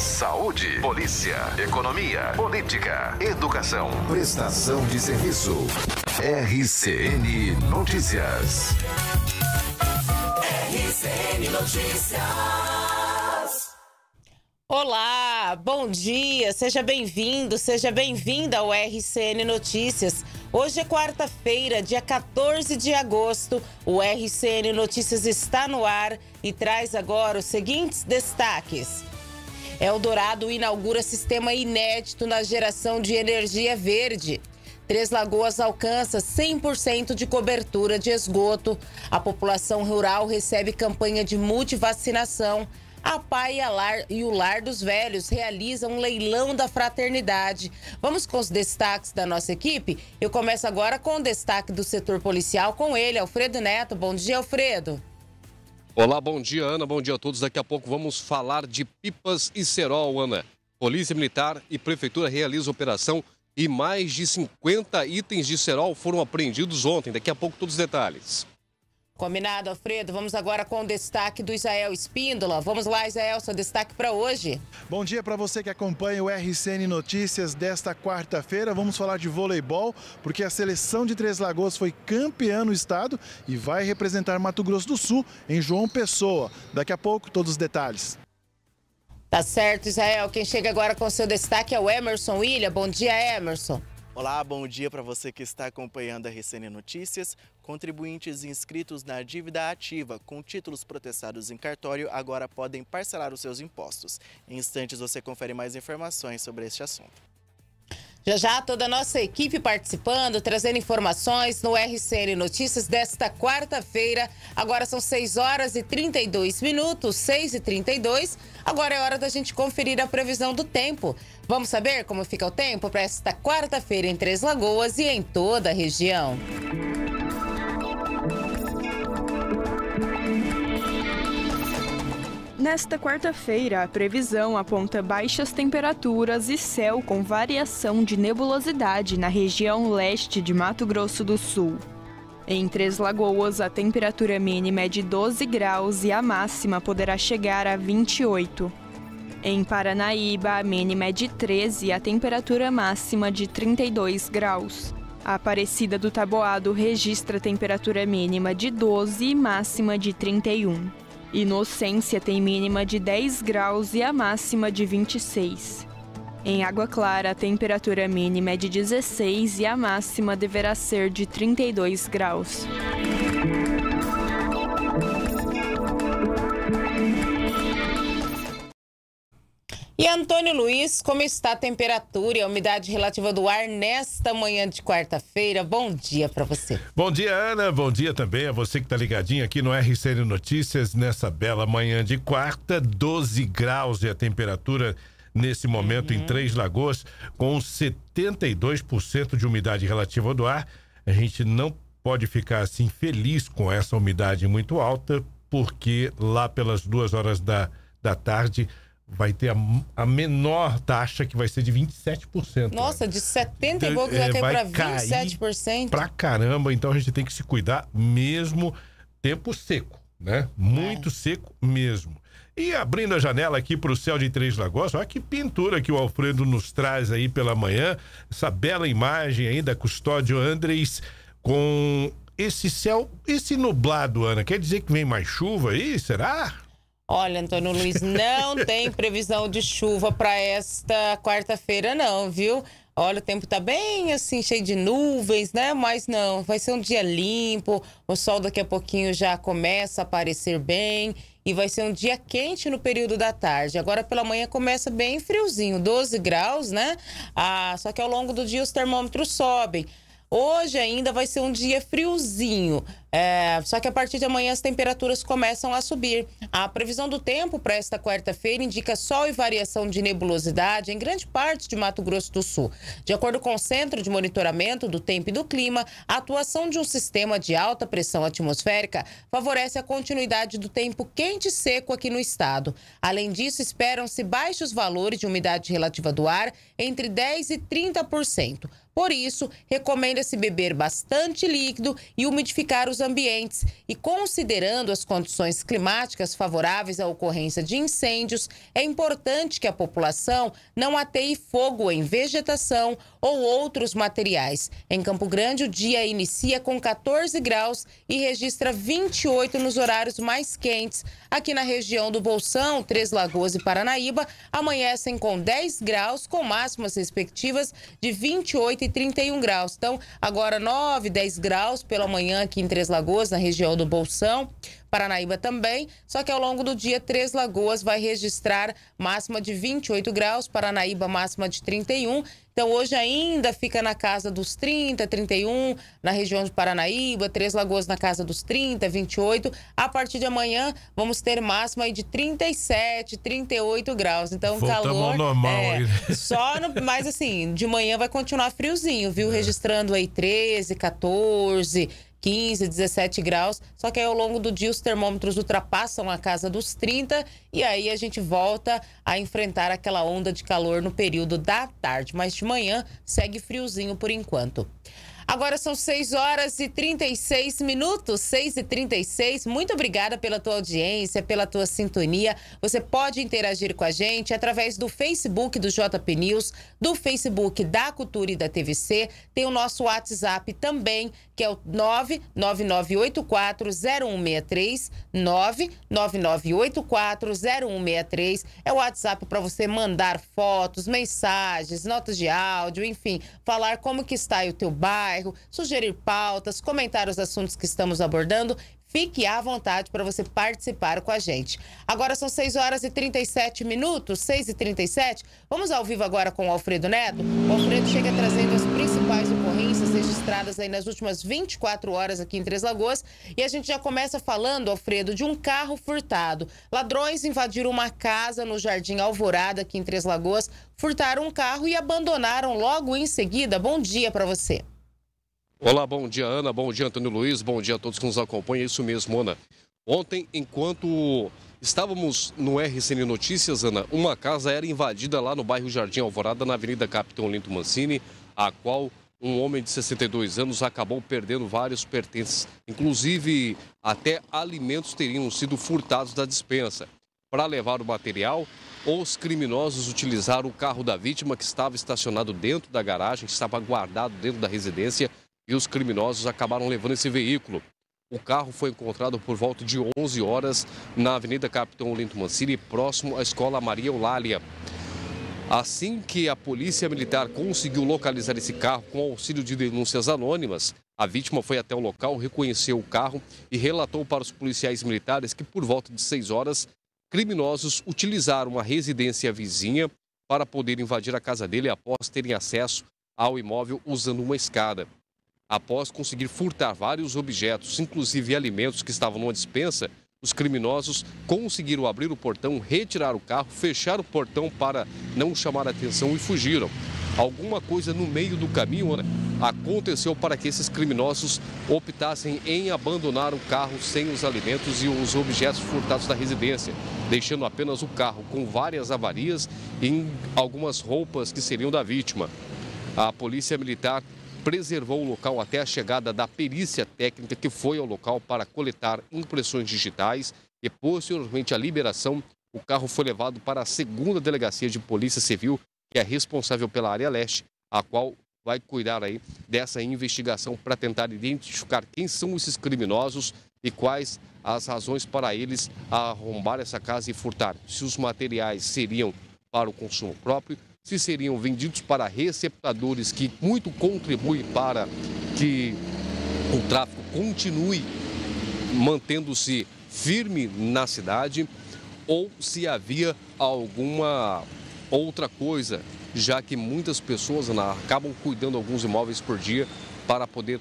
saúde, polícia, economia, política, educação, prestação de serviço. RCN Notícias. RCN Notícias. Olá, bom dia, seja bem-vindo, seja bem-vinda ao RCN Notícias. Hoje é quarta-feira, dia 14 de agosto. O RCN Notícias está no ar e traz agora os seguintes destaques. Eldorado inaugura sistema inédito na geração de energia verde. Três Lagoas alcança 100% de cobertura de esgoto. A população rural recebe campanha de multivacinação. A Pai e, o Lar dos Velhos realizam um leilão da fraternidade. Vamos com os destaques da nossa equipe? Eu começo agora com o destaque do setor policial com ele, Alfredo Neto. Bom dia, Alfredo. Olá, bom dia, Ana. Bom dia a todos. Daqui a pouco vamos falar de pipas e cerol, Ana. Polícia Militar e Prefeitura realizam operação e mais de 50 itens de cerol foram apreendidos ontem. Daqui a pouco todos os detalhes. Combinado, Alfredo. Vamos agora com o destaque do Israel Espíndola. Vamos lá, Israel, seu destaque para hoje. Bom dia para você que acompanha o RCN Notícias desta quarta-feira. Vamos falar de voleibol, porque a seleção de Três Lagoas foi campeã no estado e vai representar Mato Grosso do Sul em João Pessoa. Daqui a pouco, todos os detalhes. Tá certo, Israel. Quem chega agora com seu destaque é o Emerson William. Bom dia, Emerson. Olá, bom dia para você que está acompanhando a RCN Notícias. Contribuintes inscritos na dívida ativa com títulos protestados em cartório agora podem parcelar os seus impostos. Em instantes você confere mais informações sobre este assunto. Já já toda a nossa equipe participando, trazendo informações no RCN Notícias desta quarta-feira. Agora são 6 horas e 32 minutos, 6 e 32. Agora é hora da gente conferir a previsão do tempo. Vamos saber como fica o tempo para esta quarta-feira em Três Lagoas e em toda a região. Nesta quarta-feira, a previsão aponta baixas temperaturas e céu com variação de nebulosidade na região leste de Mato Grosso do Sul. Em Três Lagoas, a temperatura mínima é de 12 graus e a máxima poderá chegar a 28. Em Paranaíba, a mínima é de 13 e a temperatura máxima de 32 graus. A Aparecida do Taboado registra temperatura mínima de 12 e máxima de 31. Inocência tem mínima de 10 graus e a máxima de 26. Em Água Clara, a temperatura mínima é de 16 e a máxima deverá ser de 32 graus. E Antônio Luiz, como está a temperatura e a umidade relativa do ar nesta manhã de quarta-feira? Bom dia para você. Bom dia, Ana. Bom dia também a você que está ligadinho aqui no RCN Notícias nessa bela manhã de quarta, 12 graus é a temperatura nesse momento uhum. em Três Lagoas, com 72% de umidade relativa do ar. A gente não pode ficar assim feliz com essa umidade muito alta, porque lá pelas duas horas da, da tarde vai ter a, a, menor taxa, que vai ser de 27%. Nossa, de 70 e pouco já caiu para 27%. Pra caramba, então a gente tem que se cuidar mesmo tempo seco, né? Muito é. seco mesmo. E abrindo a janela aqui para o céu de Três Lagoas, olha que pintura que o Alfredo nos traz aí pela manhã, essa bela imagem aí da Custódio Andres com esse céu, esse nublado, Ana, quer dizer que vem mais chuva aí, será? Olha, Antônio Luiz, não tem previsão de chuva para esta quarta-feira, não, viu? Olha, o tempo tá bem assim, cheio de nuvens, né? Mas não, vai ser um dia limpo, o sol daqui a pouquinho já começa a aparecer bem e vai ser um dia quente no período da tarde. Agora pela manhã começa bem friozinho, 12 graus, né? Ah, só que ao longo do dia os termômetros sobem. Hoje ainda vai ser um dia friozinho, é, só que a partir de amanhã as temperaturas começam a subir. A previsão do tempo para esta quarta-feira indica sol e variação de nebulosidade em grande parte de Mato Grosso do Sul. De acordo com o Centro de Monitoramento do Tempo e do Clima, a atuação de um sistema de alta pressão atmosférica favorece a continuidade do tempo quente e seco aqui no estado. Além disso, esperam-se baixos valores de umidade relativa do ar entre 10 e 30%. Por isso, recomenda-se beber bastante líquido e umidificar os ambientes. E considerando as condições climáticas favoráveis à ocorrência de incêndios, é importante que a população não ateie fogo em vegetação ou outros materiais. Em Campo Grande, o dia inicia com 14 graus e registra 28 nos horários mais quentes. Aqui na região do Bolsão, Três Lagoas e Paranaíba amanhecem com 10 graus, com máximas respectivas de 28 e 31 graus. Então, agora 9, 10 graus pela manhã aqui em Três Lagoas, na região do Bolsão. Paranaíba também, só que ao longo do dia, Três Lagoas vai registrar máxima de 28 graus, Paranaíba máxima de 31. Então, hoje ainda fica na casa dos 30, 31, na região de Paranaíba, Três Lagoas na casa dos 30, 28. A partir de amanhã, vamos ter máxima aí de 37, 38 graus. Então, Voltamos calor. ao normal é, aí, né? só no, mas assim, de manhã vai continuar friozinho, viu? Registrando aí 13, 14. 15, 17 graus. Só que aí ao longo do dia os termômetros ultrapassam a casa dos 30 e aí a gente volta a enfrentar aquela onda de calor no período da tarde. Mas de manhã segue friozinho por enquanto. Agora são 6 horas e 36 minutos, 6 e 36. Muito obrigada pela tua audiência, pela tua sintonia. Você pode interagir com a gente através do Facebook do JP News, do Facebook da Cultura e da TVC. Tem o nosso WhatsApp também, que é o 999840163, 999840163. É o WhatsApp para você mandar fotos, mensagens, notas de áudio, enfim, falar como que está aí o teu bairro, sugerir pautas, comentar os assuntos que estamos abordando. Fique à vontade para você participar com a gente. Agora são 6 horas e 37 minutos, 6 e 37. Vamos ao vivo agora com o Alfredo Neto. O Alfredo chega trazendo as principais ocorrências registradas aí nas últimas 24 horas aqui em Três Lagoas. E a gente já começa falando, Alfredo, de um carro furtado. Ladrões invadiram uma casa no Jardim Alvorada, aqui em Três Lagoas, furtaram um carro e abandonaram logo em seguida. Bom dia para você. Olá, bom dia, Ana. Bom dia, Antônio Luiz. Bom dia a todos que nos acompanham. Isso mesmo, Ana. Ontem, enquanto estávamos no RCN Notícias, Ana, uma casa era invadida lá no bairro Jardim Alvorada, na Avenida Capitão Linto Mancini, a qual um homem de 62 anos acabou perdendo vários pertences, inclusive até alimentos teriam sido furtados da dispensa. Para levar o material, os criminosos utilizaram o carro da vítima que estava estacionado dentro da garagem, que estava guardado dentro da residência, e os criminosos acabaram levando esse veículo. O carro foi encontrado por volta de 11 horas na Avenida Capitão Olinto Mancini, próximo à Escola Maria Eulália. Assim que a Polícia Militar conseguiu localizar esse carro com auxílio de denúncias anônimas, a vítima foi até o local, reconheceu o carro e relatou para os policiais militares que, por volta de 6 horas, criminosos utilizaram uma residência vizinha para poder invadir a casa dele após terem acesso ao imóvel usando uma escada. Após conseguir furtar vários objetos, inclusive alimentos que estavam numa dispensa, os criminosos conseguiram abrir o portão, retirar o carro, fechar o portão para não chamar atenção e fugiram. Alguma coisa no meio do caminho né, aconteceu para que esses criminosos optassem em abandonar o carro sem os alimentos e os objetos furtados da residência, deixando apenas o carro com várias avarias e algumas roupas que seriam da vítima. A polícia militar preservou o local até a chegada da perícia técnica que foi ao local para coletar impressões digitais e posteriormente a liberação, o carro foi levado para a segunda delegacia de Polícia Civil, que é responsável pela área leste, a qual vai cuidar aí dessa investigação para tentar identificar quem são esses criminosos e quais as razões para eles arrombar essa casa e furtar. Se os materiais seriam para o consumo próprio se seriam vendidos para receptadores que muito contribuem para que o tráfico continue mantendo-se firme na cidade ou se havia alguma outra coisa, já que muitas pessoas acabam cuidando alguns imóveis por dia para poder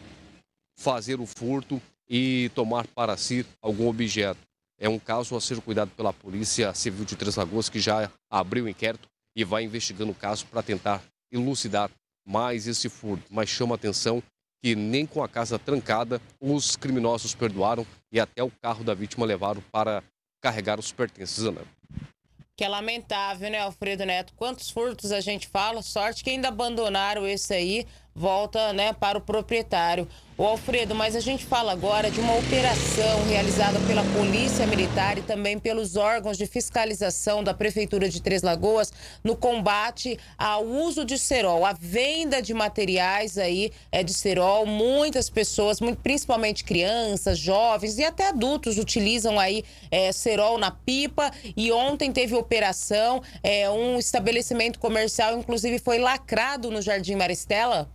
fazer o furto e tomar para si algum objeto. É um caso a ser cuidado pela Polícia Civil de Três Lagoas, que já abriu o inquérito e vai investigando o caso para tentar elucidar mais esse furto. Mas chama atenção que nem com a casa trancada os criminosos perdoaram e até o carro da vítima levaram para carregar os pertences, Ana. Que é lamentável, né, Alfredo Neto? Quantos furtos a gente fala? Sorte que ainda abandonaram esse aí. volta né, para o proprietário. O Alfredo, mas a gente fala agora de uma operação realizada pela Polícia Militar e também pelos órgãos de fiscalização da Prefeitura de Três Lagoas no combate ao uso de cerol, a venda de materiais aí é de cerol. Muitas pessoas, principalmente crianças, jovens e até adultos utilizam aí é, cerol na pipa. E ontem teve operação, é, um estabelecimento comercial, inclusive, foi lacrado no Jardim Maristela.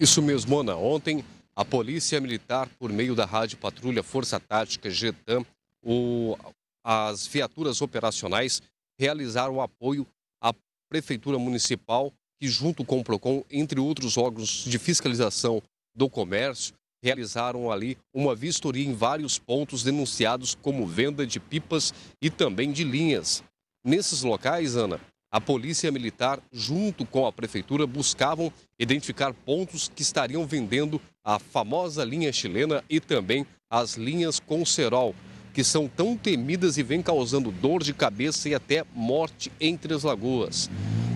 Isso mesmo, Ana. Ontem, a Polícia Militar, por meio da Rádio Patrulha Força Tática GETAM, o, as viaturas operacionais realizaram apoio à Prefeitura Municipal, que, junto com o PROCON, entre outros órgãos de fiscalização do comércio, realizaram ali uma vistoria em vários pontos denunciados como venda de pipas e também de linhas. Nesses locais, Ana, a Polícia Militar, junto com a Prefeitura, buscavam identificar pontos que estariam vendendo a famosa linha chilena e também as linhas com cerol, que são tão temidas e vêm causando dor de cabeça e até morte entre as lagoas.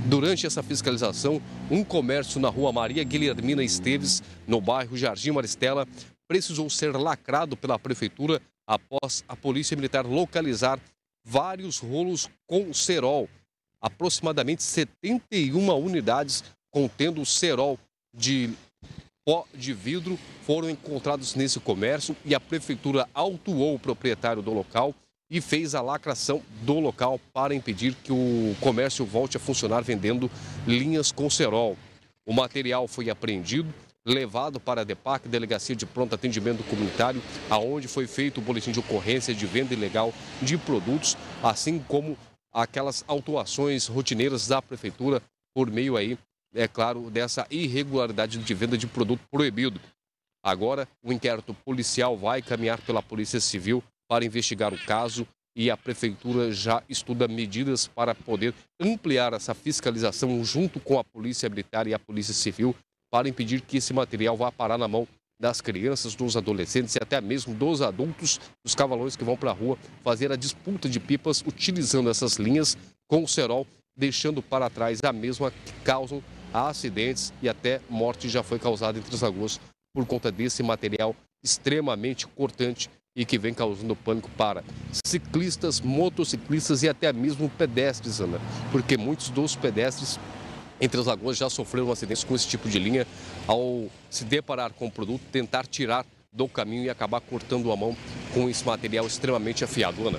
Durante essa fiscalização, um comércio na rua Maria Guilhermina Esteves, no bairro Jardim Maristela, precisou ser lacrado pela Prefeitura após a Polícia Militar localizar vários rolos com cerol aproximadamente 71 unidades contendo cerol de pó de vidro foram encontrados nesse comércio e a prefeitura autuou o proprietário do local e fez a lacração do local para impedir que o comércio volte a funcionar vendendo linhas com cerol. O material foi apreendido, levado para a DEPAC, Delegacia de Pronto Atendimento Comunitário, aonde foi feito o boletim de ocorrência de venda ilegal de produtos, assim como aquelas autuações rotineiras da prefeitura por meio aí, é claro, dessa irregularidade de venda de produto proibido. Agora, o inquérito policial vai caminhar pela Polícia Civil para investigar o caso e a prefeitura já estuda medidas para poder ampliar essa fiscalização junto com a Polícia Militar e a Polícia Civil para impedir que esse material vá parar na mão das crianças, dos adolescentes e até mesmo dos adultos, dos cavalões que vão para a rua fazer a disputa de pipas utilizando essas linhas com o cerol, deixando para trás a mesma que causam acidentes e até morte já foi causada entre as lagoas por conta desse material extremamente cortante e que vem causando pânico para ciclistas, motociclistas e até mesmo pedestres, Ana, porque muitos dos pedestres entre as lagoas já sofreram acidentes com esse tipo de linha ao se deparar com o produto, tentar tirar do caminho e acabar cortando a mão com esse material extremamente afiado. Ana.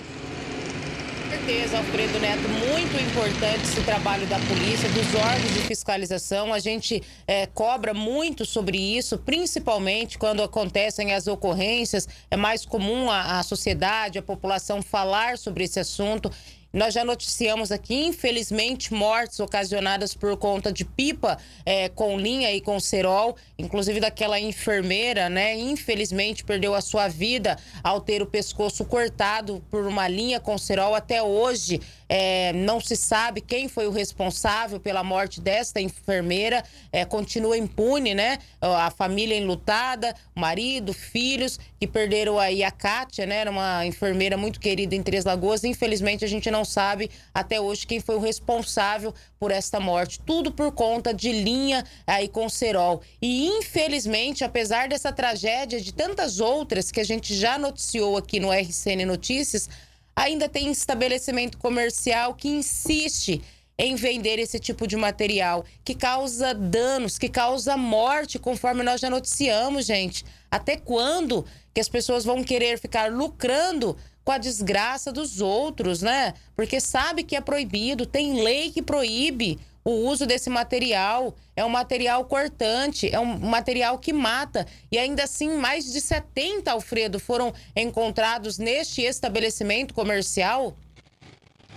Com certeza, Alfredo Neto, muito importante esse trabalho da polícia, dos órgãos de fiscalização. A gente é, cobra muito sobre isso, principalmente quando acontecem as ocorrências. É mais comum a, a sociedade, a população falar sobre esse assunto. Nós já noticiamos aqui, infelizmente, mortes ocasionadas por conta de pipa é, com linha e com cerol, inclusive daquela enfermeira, né? Infelizmente perdeu a sua vida ao ter o pescoço cortado por uma linha com cerol. Até hoje é, não se sabe quem foi o responsável pela morte desta enfermeira. É, continua impune, né? A família enlutada, marido, filhos que perderam aí a Kátia, né? Era uma enfermeira muito querida em Três Lagoas. Infelizmente a gente não sabe até hoje quem foi o responsável por esta morte. Tudo por conta de linha aí com cerol. E infelizmente, apesar dessa tragédia de tantas outras que a gente já noticiou aqui no RCN Notícias, ainda tem estabelecimento comercial que insiste em vender esse tipo de material que causa danos, que causa morte, conforme nós já noticiamos, gente. Até quando que as pessoas vão querer ficar lucrando com a desgraça dos outros, né? Porque sabe que é proibido, tem lei que proíbe o uso desse material. É um material cortante, é um material que mata. E ainda assim, mais de 70, Alfredo, foram encontrados neste estabelecimento comercial.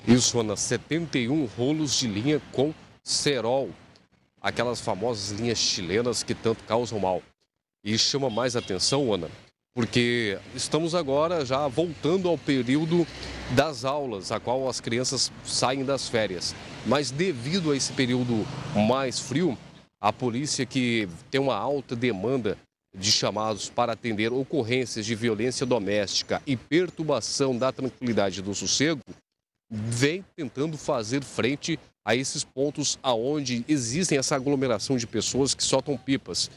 Isso, Ana, 71 rolos de linha com cerol. Aquelas famosas linhas chilenas que tanto causam mal. E chama mais atenção, Ana, porque estamos agora já voltando ao período das aulas, a qual as crianças saem das férias. Mas devido a esse período mais frio, a polícia que tem uma alta demanda de chamados para atender ocorrências de violência doméstica e perturbação da tranquilidade do sossego, vem tentando fazer frente a esses pontos aonde existem essa aglomeração de pessoas que soltam pipas.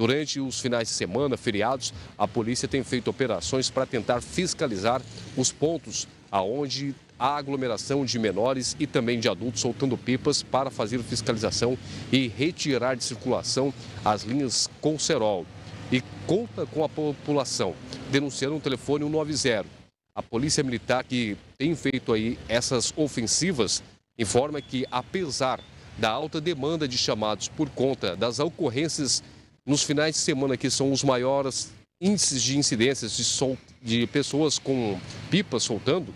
Durante os finais de semana, feriados, a polícia tem feito operações para tentar fiscalizar os pontos aonde há aglomeração de menores e também de adultos soltando pipas para fazer fiscalização e retirar de circulação as linhas com cerol. E conta com a população, denunciando o telefone 190. A Polícia Militar que tem feito aí essas ofensivas informa que apesar da alta demanda de chamados por conta das ocorrências nos finais de semana que são os maiores índices de incidências de, sol, de pessoas com pipas soltando,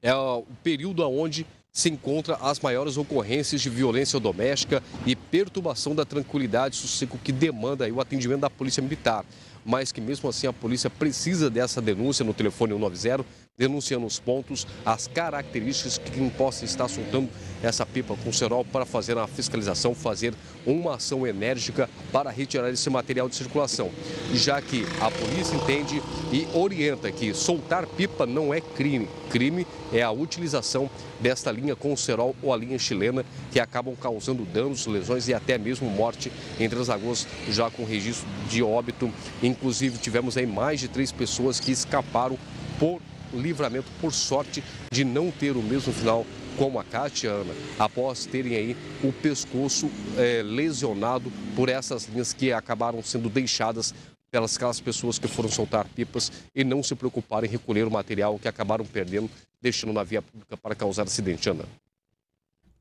é o período onde se encontra as maiores ocorrências de violência doméstica e perturbação da tranquilidade e sossego que demanda o atendimento da Polícia Militar. Mas que mesmo assim a polícia precisa dessa denúncia no telefone 190 denunciando os pontos, as características que quem possa estar soltando essa pipa com cerol para fazer a fiscalização, fazer uma ação enérgica para retirar esse material de circulação. Já que a polícia entende e orienta que soltar pipa não é crime. Crime é a utilização desta linha com cerol ou a linha chilena que acabam causando danos, lesões e até mesmo morte entre as lagoas já com registro de óbito. Inclusive tivemos aí mais de três pessoas que escaparam por livramento, por sorte, de não ter o mesmo final como a Cátia Ana, após terem aí o pescoço é, lesionado por essas linhas que acabaram sendo deixadas pelas aquelas pessoas que foram soltar pipas e não se preocuparam em recolher o material que acabaram perdendo, deixando na via pública para causar acidente, Ana.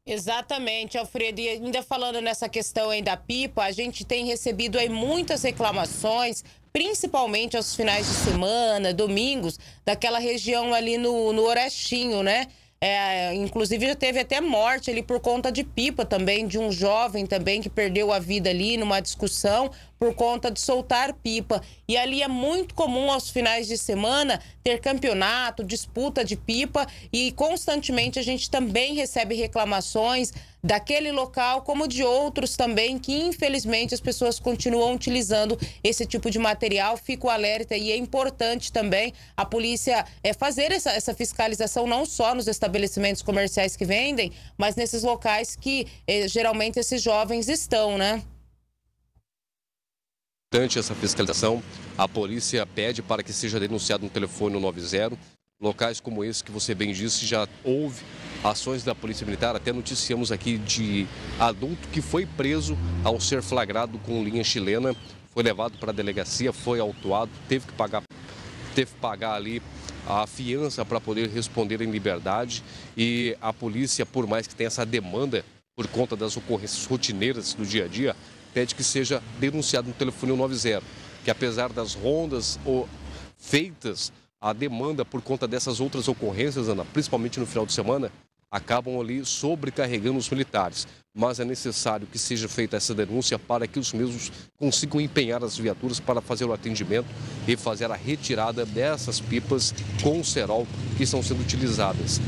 Exatamente, Alfredo. E ainda falando nessa questão aí da pipa, a gente tem recebido aí muitas reclamações, principalmente aos finais de semana, domingos, daquela região ali no, no Orestinho, né? É, inclusive já teve até morte ali por conta de pipa também, de um jovem também que perdeu a vida ali numa discussão por conta de soltar pipa. E ali é muito comum aos finais de semana ter campeonato, disputa de pipa e constantemente a gente também recebe reclamações daquele local como de outros também que infelizmente as pessoas continuam utilizando esse tipo de material. Fico alerta e é importante também a polícia é fazer essa, essa fiscalização não só nos estabelecimentos comerciais que vendem, mas nesses locais que eh, geralmente esses jovens estão, né? Importante essa fiscalização. A polícia pede para que seja denunciado no telefone 90. Locais como esse que você bem disse, já houve ações da Polícia Militar. Até noticiamos aqui de adulto que foi preso ao ser flagrado com linha chilena. Foi levado para a delegacia, foi autuado, teve que pagar, teve que pagar ali a fiança para poder responder em liberdade. E a polícia, por mais que tenha essa demanda por conta das ocorrências rotineiras do dia a dia, pede que seja denunciado no telefone 190, que apesar das rondas ou feitas, a demanda por conta dessas outras ocorrências, Ana, principalmente no final de semana, acabam ali sobrecarregando os militares. Mas é necessário que seja feita essa denúncia para que os mesmos consigam empenhar as viaturas para fazer o atendimento e fazer a retirada dessas pipas com cerol que estão sendo utilizadas.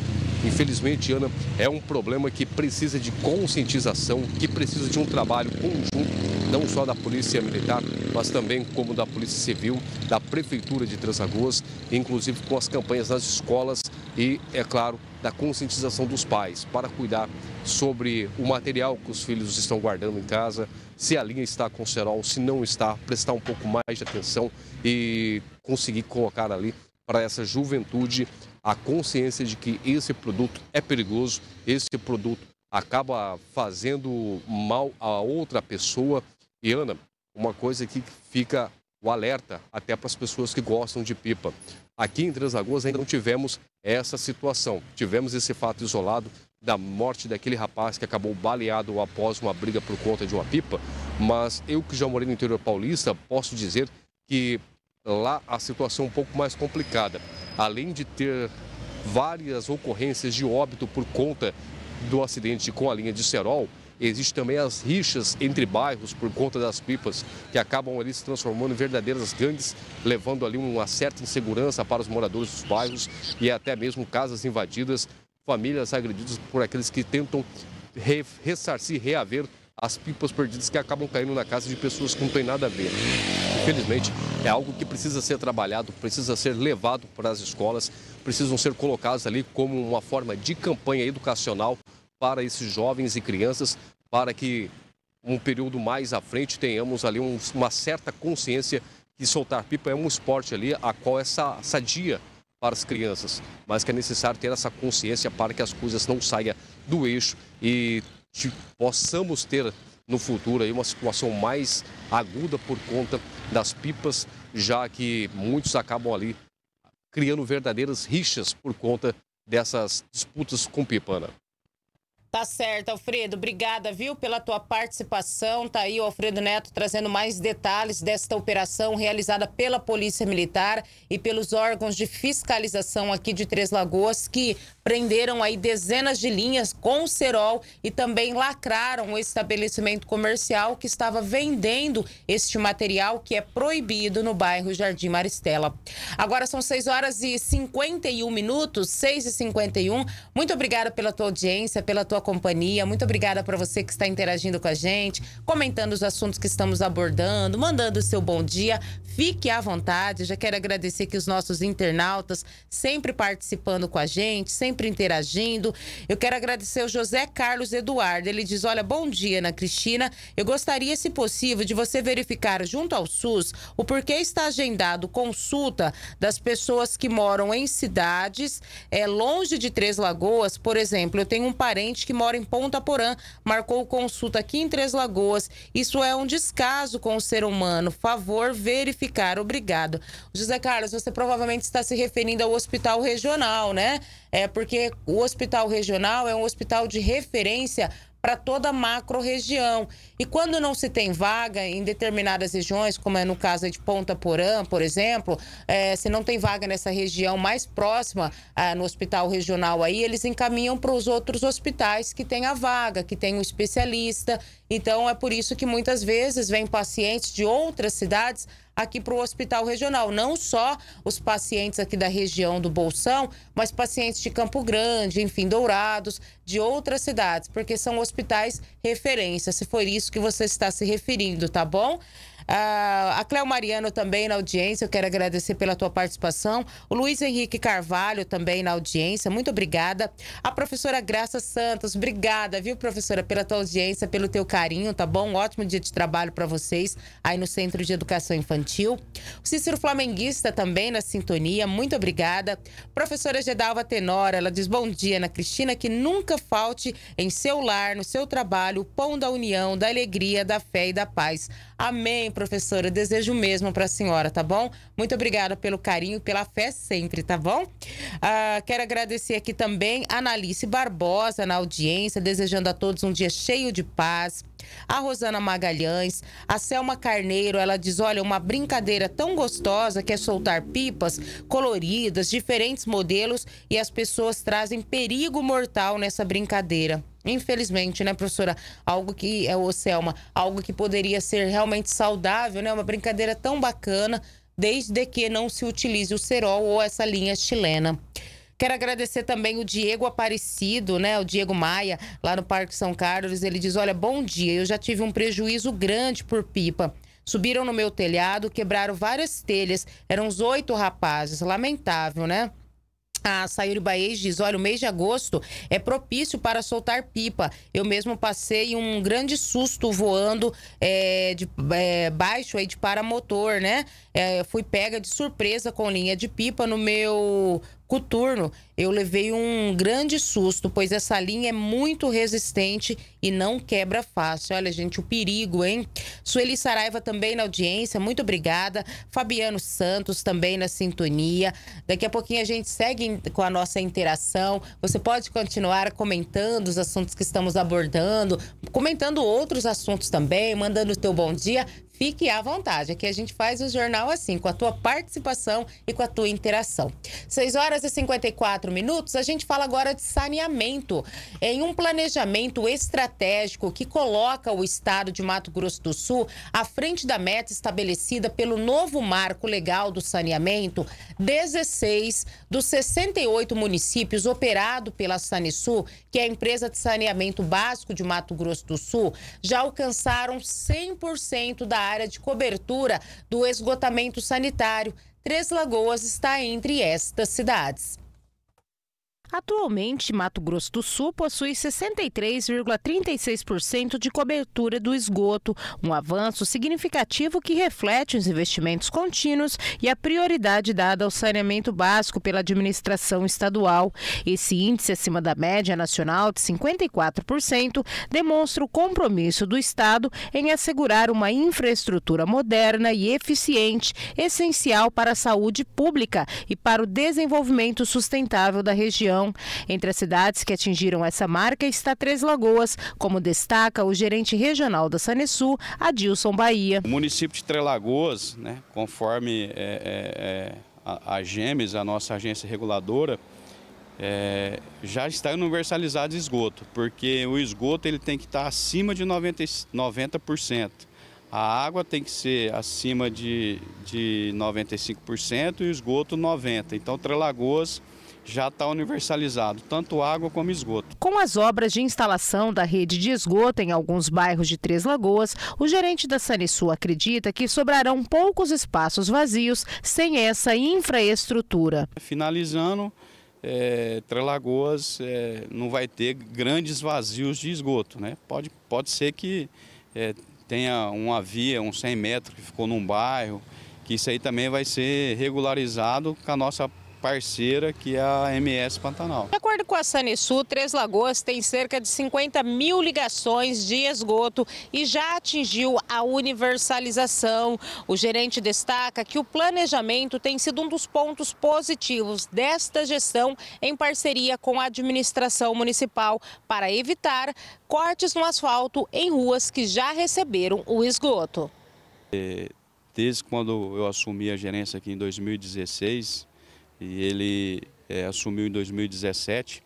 Infelizmente, Ana, é um problema que precisa de conscientização, que precisa de um trabalho conjunto, não só da Polícia Militar, mas também como da Polícia Civil, da Prefeitura de Três Lagoas, inclusive com as campanhas nas escolas e, é claro, da conscientização dos pais para cuidar sobre o material que os filhos estão guardando em casa, se a linha está com cerol, se não está, prestar um pouco mais de atenção e conseguir colocar ali para essa juventude a consciência de que esse produto é perigoso, esse produto acaba fazendo mal a outra pessoa. E Ana, uma coisa que fica o alerta até para as pessoas que gostam de pipa. Aqui em Três Lagoas ainda não tivemos essa situação. Tivemos esse fato isolado da morte daquele rapaz que acabou baleado após uma briga por conta de uma pipa, mas eu que já morei no interior paulista, posso dizer que lá a situação é um pouco mais complicada. Além de ter várias ocorrências de óbito por conta do acidente com a linha de Serol, Existem também as rixas entre bairros por conta das pipas, que acabam ali se transformando em verdadeiras gangues, levando ali uma certa insegurança para os moradores dos bairros e até mesmo casas invadidas, famílias agredidas por aqueles que tentam re ressarcir, reaver as pipas perdidas que acabam caindo na casa de pessoas que não têm nada a ver. Infelizmente, é algo que precisa ser trabalhado, precisa ser levado para as escolas, precisam ser colocados ali como uma forma de campanha educacional para esses jovens e crianças, para que um período mais à frente tenhamos ali um, uma certa consciência que soltar pipa é um esporte ali a qual é sadia para as crianças, mas que é necessário ter essa consciência para que as coisas não saiam do eixo e possamos ter no futuro aí uma situação mais aguda por conta das pipas, já que muitos acabam ali criando verdadeiras rixas por conta dessas disputas com pipa, Ana. Tá certo, Alfredo. Obrigada, viu, pela tua participação. Tá aí o Alfredo Neto trazendo mais detalhes desta operação realizada pela Polícia Militar e pelos órgãos de fiscalização aqui de Três Lagoas que prenderam aí dezenas de linhas com cerol e também lacraram o estabelecimento comercial que estava vendendo este material que é proibido no bairro Jardim Maristela. Agora são 6 horas e 51 minutos, 6 e 51. Muito obrigada pela tua audiência, pela tua companhia. Muito obrigada para você que está interagindo com a gente, comentando os assuntos que estamos abordando, mandando o seu bom dia. Fique à vontade. Já quero agradecer aqui os nossos internautas, sempre participando com a gente, sempre interagindo. Eu quero agradecer o José Carlos Eduardo. Ele diz: Olha, bom dia, Ana Cristina. Eu gostaria, se possível, de você verificar junto ao SUS o porquê está agendado consulta das pessoas que moram em cidades é, longe de Três Lagoas. Por exemplo, eu tenho um parente que mora em Ponta Porã, marcou consulta aqui em Três Lagoas. Isso é um descaso com o ser humano. Favor verificar ficar. Obrigado. José Carlos, você provavelmente está se referindo ao hospital regional, né? É porque o hospital regional é um hospital de referência para toda a macro-região. E quando não se tem vaga em determinadas regiões, como é no caso de Ponta Porã, por exemplo, é, se não tem vaga nessa região mais próxima, é, no hospital regional aí, eles encaminham para os outros hospitais que tem a vaga, que tem um especialista. Então, é por isso que muitas vezes vêm pacientes de outras cidades aqui para o hospital regional. Não só os pacientes aqui da região do Bolsão, mas pacientes de Campo Grande, enfim, Dourados, de outras cidades, porque são hospitais referência, se for isso que você está se referindo, tá bom? Ah, a Cléo Mariano também na audiência, eu quero agradecer pela tua participação. O Luiz Henrique Carvalho também na audiência, muito obrigada. A professora Graça Santos, obrigada, viu, professora, pela tua audiência, pelo teu carinho, tá bom? Um ótimo dia de trabalho para vocês aí no Centro de Educação Infantil. O Cícero Flamenguista também na sintonia, muito obrigada. Professora Gedalva Tenora, ela diz bom dia, Ana Cristina, que nunca falte em seu lar, no seu trabalho, o pão da união, da alegria, da fé e da paz. Amém, professora. Desejo mesmo para a senhora, tá bom? Muito obrigada pelo carinho, pela fé sempre, tá bom? Ah, quero agradecer aqui também a Analice Barbosa na audiência, desejando a todos um dia cheio de paz. A Rosana Magalhães, a Selma Carneiro, ela diz: olha, uma brincadeira tão gostosa que é soltar pipas coloridas, diferentes modelos e as pessoas trazem perigo mortal nessa brincadeira. Infelizmente, né, professora? Algo que é o Selma, algo que poderia ser realmente saudável, né? Uma brincadeira tão bacana, desde que não se utilize o cerol ou essa linha chilena. Quero agradecer também o Diego Aparecido, né? O Diego Maia, lá no Parque São Carlos. Ele diz: Olha, bom dia. Eu já tive um prejuízo grande por pipa. Subiram no meu telhado, quebraram várias telhas. Eram uns oito rapazes. Lamentável, né? A Sayuri Baez diz: olha, o mês de agosto é propício para soltar pipa. Eu mesmo passei um grande susto voando é, de é, baixo aí de paramotor, né? É, fui pega de surpresa com linha de pipa no meu coturno, eu levei um grande susto, pois essa linha é muito resistente e não quebra fácil. Olha, gente, o perigo, hein? Sueli Saraiva também na audiência, muito obrigada. Fabiano Santos também na sintonia. Daqui a pouquinho a gente segue com a nossa interação. Você pode continuar comentando os assuntos que estamos abordando, comentando outros assuntos também, mandando o teu bom dia. Fique à vontade. Aqui a gente faz o jornal assim, com a tua participação e com a tua interação. 6 horas e 54 minutos, a gente fala agora de saneamento. Em um planejamento estratégico que coloca o estado de Mato Grosso do Sul à frente da meta estabelecida pelo novo marco legal do saneamento, 16 dos 68 municípios operado pela Sanisul, que é a empresa de saneamento básico de Mato Grosso do Sul, já alcançaram 100% da área de cobertura do esgotamento sanitário. Três Lagoas está entre estas cidades. Atualmente, Mato Grosso do Sul possui 63,36% de cobertura do esgoto, um avanço significativo que reflete os investimentos contínuos e a prioridade dada ao saneamento básico pela administração estadual. Esse índice acima da média nacional de 54% demonstra o compromisso do Estado em assegurar uma infraestrutura moderna e eficiente, essencial para a saúde pública e para o desenvolvimento sustentável da região Entre as cidades que atingiram essa marca está Três Lagoas, como destaca o gerente regional da Sanesul, Adilson Bahia. O município de Três Lagoas, né, conforme é, é, é a, a GEMES, a nossa agência reguladora, é, já está universalizado esgoto, porque o esgoto ele tem que estar acima de 90%. 90%. A água tem que ser acima de, de 95% e o esgoto 90%. Então, Três Lagoas já está universalizado, tanto água como esgoto. Com as obras de instalação da rede de esgoto em alguns bairros de Três Lagoas, o gerente da Sanisul acredita que sobrarão poucos espaços vazios sem essa infraestrutura. Finalizando, é, Três Lagoas é, não vai ter grandes vazios de esgoto. Né? Pode, pode ser que é, tenha uma via, uns 100 metros que ficou num bairro, que isso aí também vai ser regularizado com a nossa parceira, que é a MS Pantanal. De acordo com a Sanesul, Três Lagoas tem cerca de 50 mil ligações de esgoto e já atingiu a universalização. O gerente destaca que o planejamento tem sido um dos pontos positivos desta gestão em parceria com a administração municipal para evitar cortes no asfalto em ruas que já receberam o esgoto. É, desde quando eu assumi a gerência aqui em 2016, e ele é, assumiu em 2017.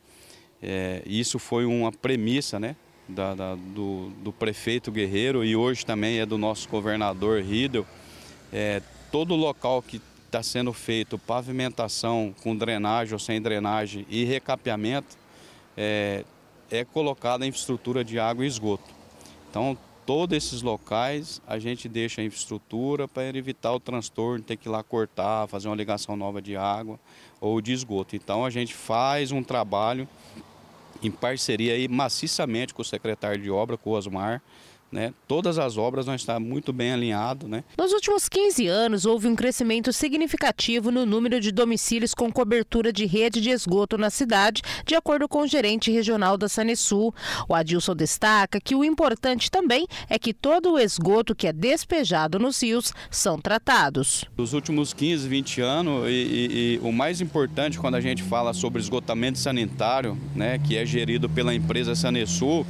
É, isso foi uma premissa né, da, da, do, do, prefeito Guerreiro e hoje também é do nosso governador Riedel. É, todo local que está sendo feito pavimentação com drenagem ou sem drenagem e recapeamento é, é colocada infraestrutura de água e esgoto. Então todos esses locais a gente deixa a infraestrutura para evitar o transtorno, ter que ir lá cortar, fazer uma ligação nova de água ou de esgoto. Então a gente faz um trabalho em parceria aí maciçamente com o secretário de obra, com o Osmar, né? Todas as obras vão estar muito bem alinhado. Né? Nos últimos 15 anos, houve um crescimento significativo no número de domicílios com cobertura de rede de esgoto na cidade, de acordo com o gerente regional da Sanesul. O Adilson destaca que o importante também é que todo o esgoto que é despejado nos rios são tratados. Nos últimos 15, 20 anos, e, e, e o mais importante quando a gente fala sobre esgotamento sanitário, né, que é gerido pela empresa Sanesul,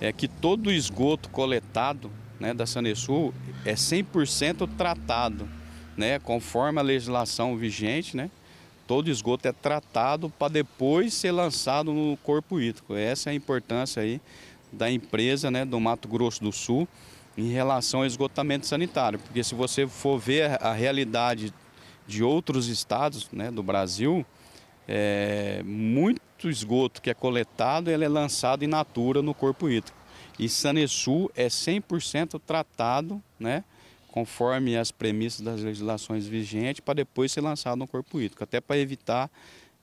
é que todo o esgoto coletado né, da Sanesul é 100% tratado, né, conforme a legislação vigente, né, todo esgoto é tratado para depois ser lançado no corpo hídrico. Essa é a importância aí da empresa né, do Mato Grosso do Sul em relação ao esgotamento sanitário, porque se você for ver a realidade de outros estados né, do Brasil, é, muito esgoto que é coletado ele é lançado in natura no corpo hídrico. E Sanesul é 100% tratado, né, conforme as premissas das legislações vigentes, para depois ser lançado no corpo hídrico, até para evitar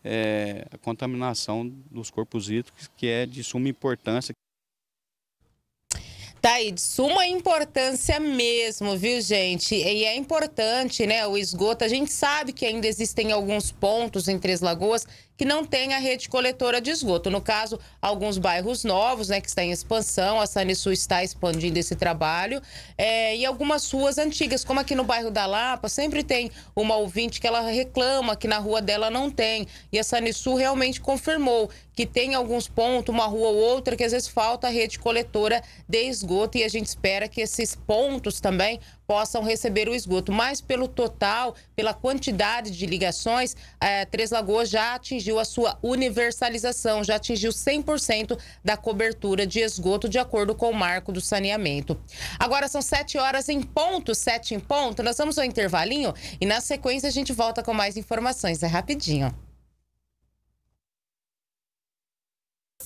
é, a contaminação dos corpos hídricos, que é de suma importância. Tá aí, de suma importância mesmo, viu, gente? E é importante, né, o esgoto. A gente sabe que ainda existem alguns pontos em Três Lagoas que não tem a rede coletora de esgoto. No caso, alguns bairros novos, né, que estão em expansão, a Sanisul está expandindo esse trabalho, é, e algumas ruas antigas, como aqui no bairro da Lapa, sempre tem uma ouvinte que ela reclama que na rua dela não tem, e a Sanisul realmente confirmou que tem alguns pontos, uma rua ou outra, que às vezes falta a rede coletora de esgoto, e a gente espera que esses pontos também possam receber o esgoto. Mas pelo total, pela quantidade de ligações, é, Três Lagoas já atingiu a sua universalização, já atingiu 100% da cobertura de esgoto, de acordo com o marco do saneamento. Agora são sete horas em ponto, sete em ponto. Nós vamos ao intervalinho e na sequência a gente volta com mais informações. É rapidinho.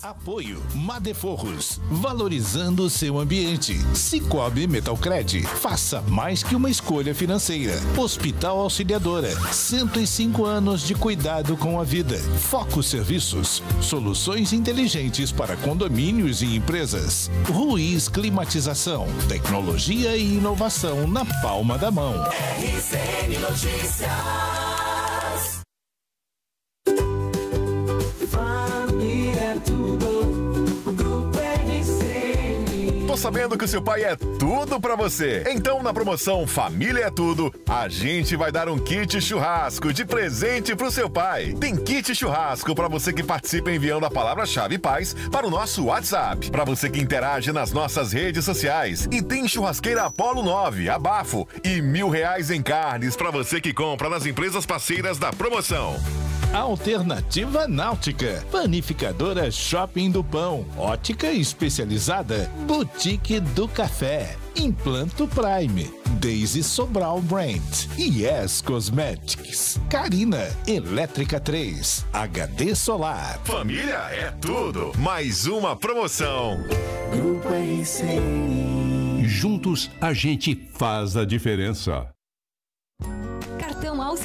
Apoio Madeforros, valorizando o seu ambiente. Cicobi Metalcred, faça mais que uma escolha financeira. Hospital Auxiliadora, 105 anos de cuidado com a vida. Foco Serviços, soluções inteligentes para condomínios e empresas. Ruiz Climatização, tecnologia e inovação na palma da mão. RCN Notícias. Tô sabendo que o seu pai é tudo pra você. Então, na promoção Família é Tudo, a gente vai dar um kit churrasco de presente pro seu pai. Tem kit churrasco pra você que participa enviando a palavra-chave paz para o nosso WhatsApp. Pra você que interage nas nossas redes sociais. E tem churrasqueira Apolo 9, abafo e mil reais em carnes pra você que compra nas empresas parceiras da promoção. Alternativa Náutica, Panificadora Shopping do Pão, Ótica Especializada, Boutique do Café, Implanto Prime, Daisy Sobral Brand, Yes Cosmetics, Carina, Elétrica 3, HD Solar. Família é tudo. Mais uma promoção. Grupo RCN. Juntos a gente faz a diferença.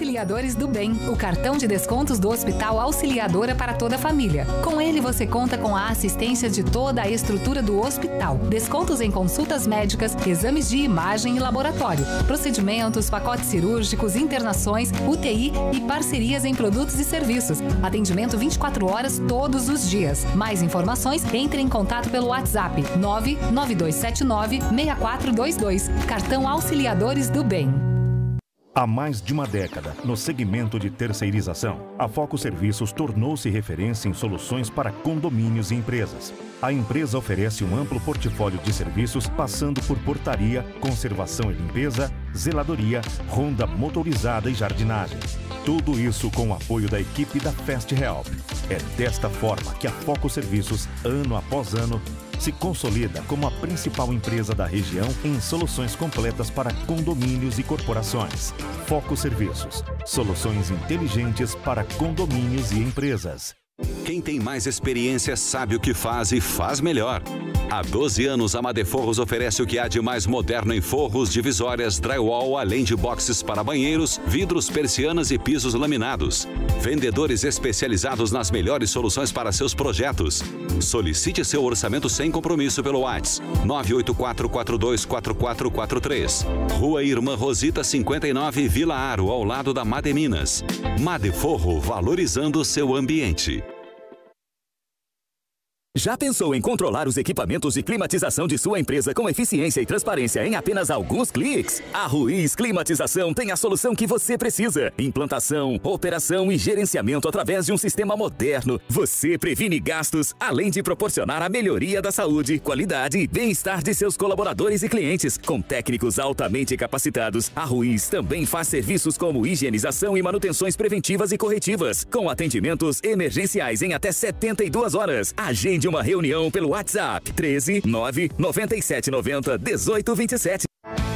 Auxiliadores do Bem, o cartão de descontos do Hospital Auxiliadora para toda a família. Com ele você conta com a assistência de toda a estrutura do hospital, descontos em consultas médicas, exames de imagem e laboratório, procedimentos, pacotes cirúrgicos, internações, UTI e parcerias em produtos e serviços. Atendimento 24 horas todos os dias. Mais informações, entre em contato pelo WhatsApp 99279 6422. Cartão Auxiliadores do Bem. Há mais de uma década, no segmento de terceirização, a Foco Serviços tornou-se referência em soluções para condomínios e empresas. A empresa oferece um amplo portfólio de serviços, passando por portaria, conservação e limpeza, zeladoria, ronda motorizada e jardinagem. Tudo isso com o apoio da equipe da Fast Help. É desta forma que a Foco Serviços, ano após ano, se consolida como a principal empresa da região em soluções completas para condomínios e corporações. Foco Serviços. Soluções inteligentes para condomínios e empresas. Quem tem mais experiência sabe o que faz e faz melhor. Há 12 anos, a Madeforros oferece o que há de mais moderno em forros, divisórias, drywall, além de boxes para banheiros, vidros, persianas e pisos laminados. Vendedores especializados nas melhores soluções para seus projetos. Solicite seu orçamento sem compromisso pelo WhatsApp 984424443. Rua Irmã Rosita 59, Vila Aro, ao lado da Mademinas. Madeforro, valorizando seu ambiente. Já pensou em controlar os equipamentos de climatização de sua empresa com eficiência e transparência em apenas alguns cliques? A Ruiz Climatização tem a solução que você precisa. Implantação, operação e gerenciamento através de um sistema moderno. Você previne gastos, além de proporcionar a melhoria da saúde, qualidade e bem-estar de seus colaboradores e clientes. Com técnicos altamente capacitados, a Ruiz também faz serviços como higienização e manutenções preventivas e corretivas, com atendimentos emergenciais em até 72 horas. Agende uma reunião pelo WhatsApp 13 9 97 90 18 27.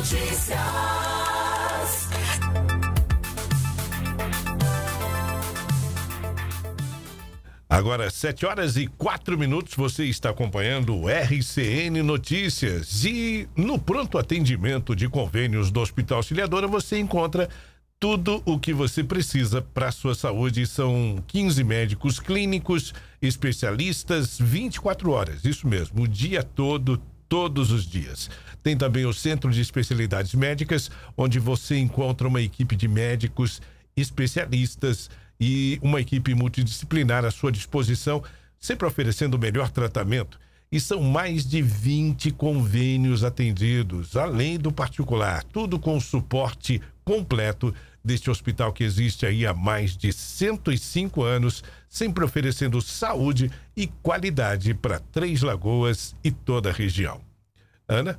Notícias. Agora, 7 horas e 4 minutos, você está acompanhando o RCN Notícias. E no pronto atendimento de convênios do Hospital Auxiliadora, você encontra tudo o que você precisa para sua saúde. São 15 médicos clínicos, especialistas, 24 horas. Isso mesmo, o dia todo, todos os dias. Tem também o Centro de Especialidades Médicas, onde você encontra uma equipe de médicos especialistas e uma equipe multidisciplinar à sua disposição, sempre oferecendo o melhor tratamento. E são mais de 20 convênios atendidos, além do particular, tudo com suporte completo deste hospital que existe aí há mais de 105 anos, sempre oferecendo saúde e qualidade para Três Lagoas e toda a região. Ana?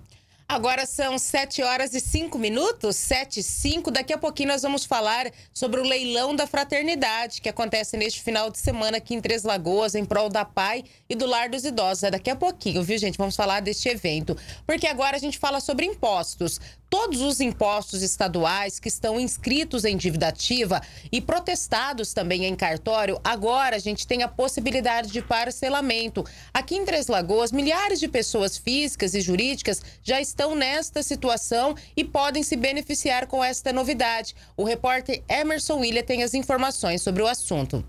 Agora são 7 horas e 5 minutos, 7 e 5. Daqui a pouquinho nós vamos falar sobre o leilão da fraternidade, que acontece neste final de semana aqui em Três Lagoas, em prol da PAI e do Lar dos Idosos. É daqui a pouquinho, viu, gente? Vamos falar deste evento. Porque agora a gente fala sobre impostos. Todos os impostos estaduais que estão inscritos em dívida ativa e protestados também em cartório, agora a gente tem a possibilidade de parcelamento. Aqui em Três Lagoas, milhares de pessoas físicas e jurídicas já estão nesta situação e podem se beneficiar com esta novidade. O repórter Emerson William tem as informações sobre o assunto.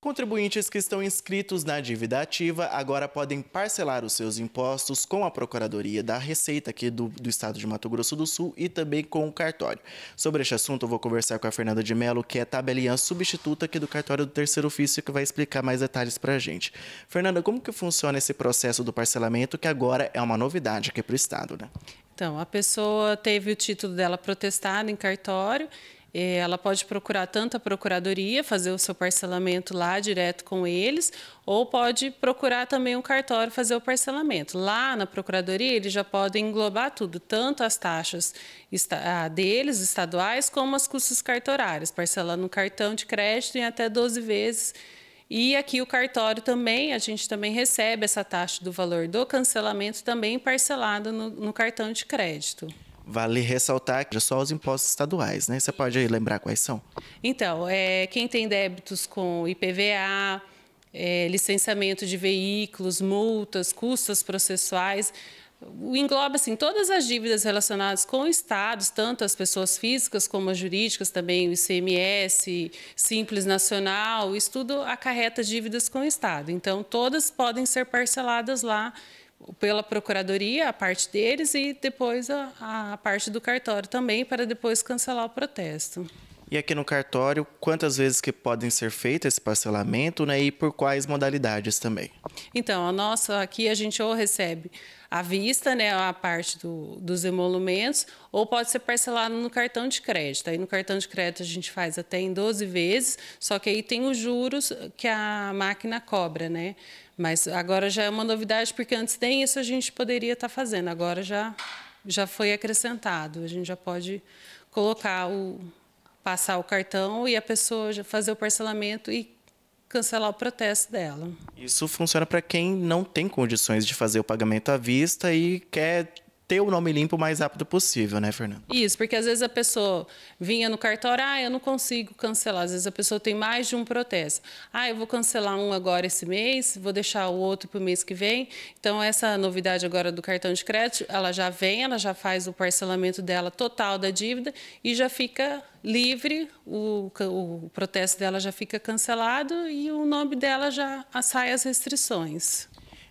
Contribuintes que estão inscritos na dívida ativa agora podem parcelar os seus impostos com a Procuradoria da Receita aqui do, do Estado de Mato Grosso do Sul e também com o cartório. Sobre este assunto, eu vou conversar com a Fernanda de Mello, que é tabeliã substituta aqui do cartório do terceiro ofício, que vai explicar mais detalhes para a gente. Fernanda, como que funciona esse processo do parcelamento, que agora é uma novidade aqui para o Estado, né? Então, a pessoa teve o título dela protestado em cartório ela pode procurar tanto a procuradoria, fazer o seu parcelamento lá direto com eles, ou pode procurar também o cartório fazer o parcelamento. Lá na procuradoria, eles já podem englobar tudo, tanto as taxas deles, estaduais, como as custas cartorárias, parcelando no cartão de crédito em até 12 vezes. E aqui o cartório também, a gente também recebe essa taxa do valor do cancelamento também parcelado no, no cartão de crédito. Vale ressaltar que só os impostos estaduais, né? Você pode lembrar quais são? Então, é, quem tem débitos com IPVA, é, licenciamento de veículos, multas, custas processuais, engloba assim todas as dívidas relacionadas com estados, tanto as pessoas físicas como as jurídicas, também o ICMS, Simples Nacional, isso tudo acarreta dívidas com o estado. Então todas podem ser parceladas lá pela procuradoria, a parte deles, e depois a, a parte do cartório também, para depois cancelar o protesto. E aqui no cartório, quantas vezes que podem ser feito esse parcelamento né, e por quais modalidades também? Então, a nossa aqui a gente ou recebe à vista, né, a parte do, dos emolumentos, ou pode ser parcelado no cartão de crédito. Aí no cartão de crédito a gente faz até em 12 vezes, só que aí tem os juros que a máquina cobra, né? Mas agora já é uma novidade, porque antes nem isso a gente poderia estar fazendo. Agora já, já foi acrescentado. A gente já pode colocar o passar o cartão e a pessoa já fazer o parcelamento e cancelar o protesto dela. Isso funciona para quem não tem condições de fazer o pagamento à vista e quer ter o nome limpo o mais rápido possível, né, Fernando? Isso, porque às vezes a pessoa vinha no cartório, ah, eu não consigo cancelar. Às vezes a pessoa tem mais de um protesto. Ah, eu vou cancelar um agora esse mês, vou deixar o outro para o mês que vem. Então, essa novidade agora do cartão de crédito, ela já vem, ela já faz o parcelamento dela total da dívida e já fica livre, o, o protesto dela já fica cancelado e o nome dela já sai as restrições.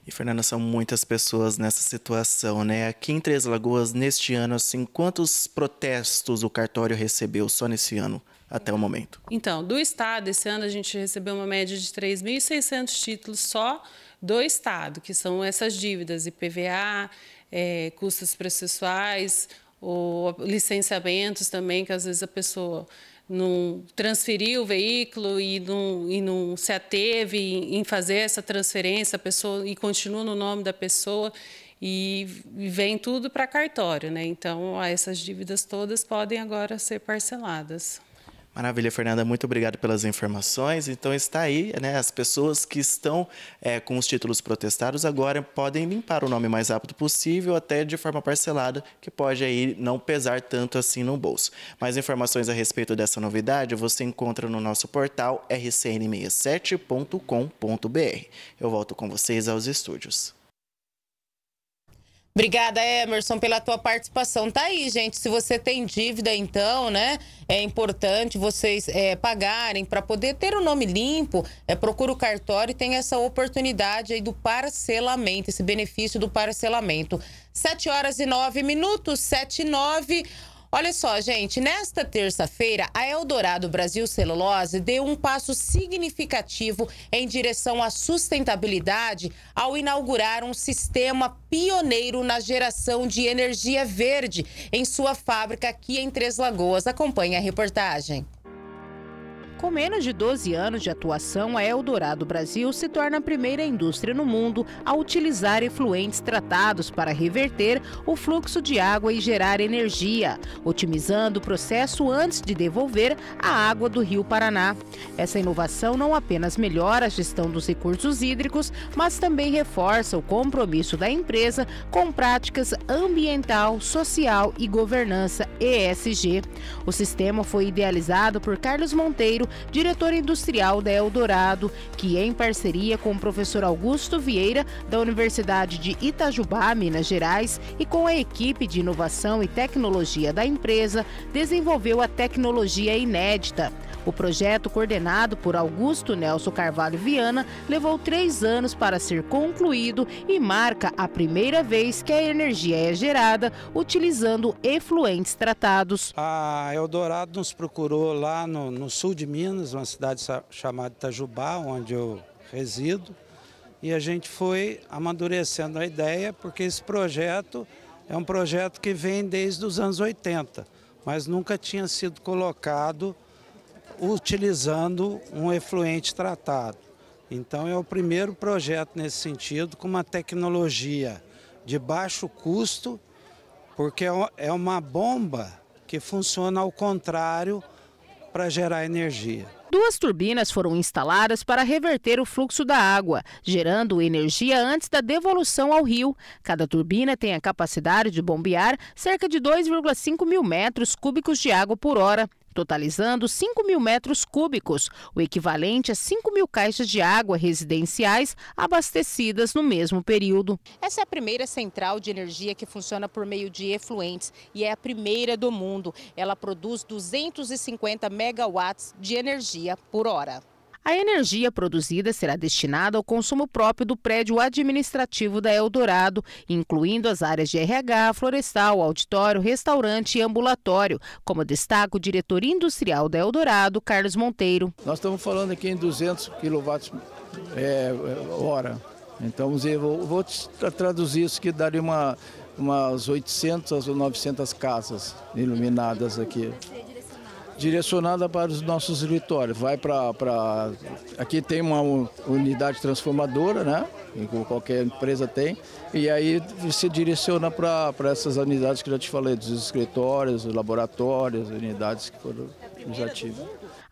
E, Fernanda, são muitas pessoas nessa situação, né? Aqui em Três Lagoas, neste ano, assim, quantos protestos o cartório recebeu só nesse ano? Até o momento. Então, do Estado, esse ano a gente recebeu uma média de 3.600 títulos só do Estado, que são essas dívidas, IPVA, é, custas processuais, ou licenciamentos também, que às vezes a pessoa não transferiu o veículo e não, e não se ateve em fazer essa transferência, a pessoa e continua no nome da pessoa e vem tudo para cartório, né? Então, essas dívidas todas podem agora ser parceladas. Maravilha, Fernanda. Muito obrigado pelas informações. Então está aí, né? As pessoas que estão é, com os títulos protestados agora podem limpar o nome mais rápido possível, até de forma parcelada, que pode aí não pesar tanto assim no bolso. Mais informações a respeito dessa novidade você encontra no nosso portal rcn67.com.br. Eu volto com vocês aos estúdios. Obrigada, Emerson, pela tua participação. Tá aí, gente. Se você tem dívida, então, né? É importante vocês é, pagarem para poder ter o nome limpo. É, procura o cartório e tem essa oportunidade aí do parcelamento, esse benefício do parcelamento. Sete horas e nove minutos, sete e nove. Olha só, gente, nesta terça-feira, a Eldorado Brasil Celulose deu um passo significativo em direção à sustentabilidade ao inaugurar um sistema pioneiro na geração de energia verde em sua fábrica aqui em Três Lagoas. Acompanhe a reportagem. Com menos de 12 anos de atuação, a Eldorado Brasil se torna a primeira indústria no mundo a utilizar efluentes tratados para reverter o fluxo de água e gerar energia, otimizando o processo antes de devolver a água do Rio Paraná. Essa inovação não apenas melhora a gestão dos recursos hídricos, mas também reforça o compromisso da empresa com práticas ambiental, social e governança ESG. O sistema foi idealizado por Carlos Monteiro, diretor industrial da Eldorado, que em parceria com o professor Augusto Vieira, da Universidade de Itajubá, Minas Gerais, e com a equipe de inovação e tecnologia da empresa, desenvolveu a tecnologia inédita. O projeto, coordenado por Augusto Nelson Carvalho Viana, levou três anos para ser concluído e marca a primeira vez que a energia é gerada utilizando efluentes tratados. A Eldorado nos procurou lá no, no sul de Minas, uma cidade chamada Itajubá, onde eu resido, e a gente foi amadurecendo a ideia, porque esse projeto é um projeto que vem desde os anos 80, mas nunca tinha sido colocado utilizando um efluente tratado. Então é o primeiro projeto nesse sentido com uma tecnologia de baixo custo, porque é uma bomba que funciona ao contrário para gerar energia. Duas turbinas foram instaladas para reverter o fluxo da água, gerando energia antes da devolução ao rio. Cada turbina tem a capacidade de bombear cerca de 2,5 mil metros cúbicos de água por hora totalizando 5 mil metros cúbicos, o equivalente a 5 mil caixas de água residenciais abastecidas no mesmo período. Essa é a primeira central de energia que funciona por meio de efluentes e é a primeira do mundo. Ela produz 250 megawatts de energia por hora. A energia produzida será destinada ao consumo próprio do prédio administrativo da Eldorado, incluindo as áreas de RH, florestal, auditório, restaurante e ambulatório, como destaca o diretor industrial da Eldorado, Carlos Monteiro. Nós estamos falando aqui em 200 kW é, hora. Então, vou, vou traduzir isso que daria uma, umas 800 ou 900 casas iluminadas aqui direcionada para os nossos escritórios. Vai para. Aqui tem uma unidade transformadora, né? Que qualquer empresa tem. E aí se direciona para essas unidades que eu já te falei, dos escritórios, laboratórios, unidades que foram já tive.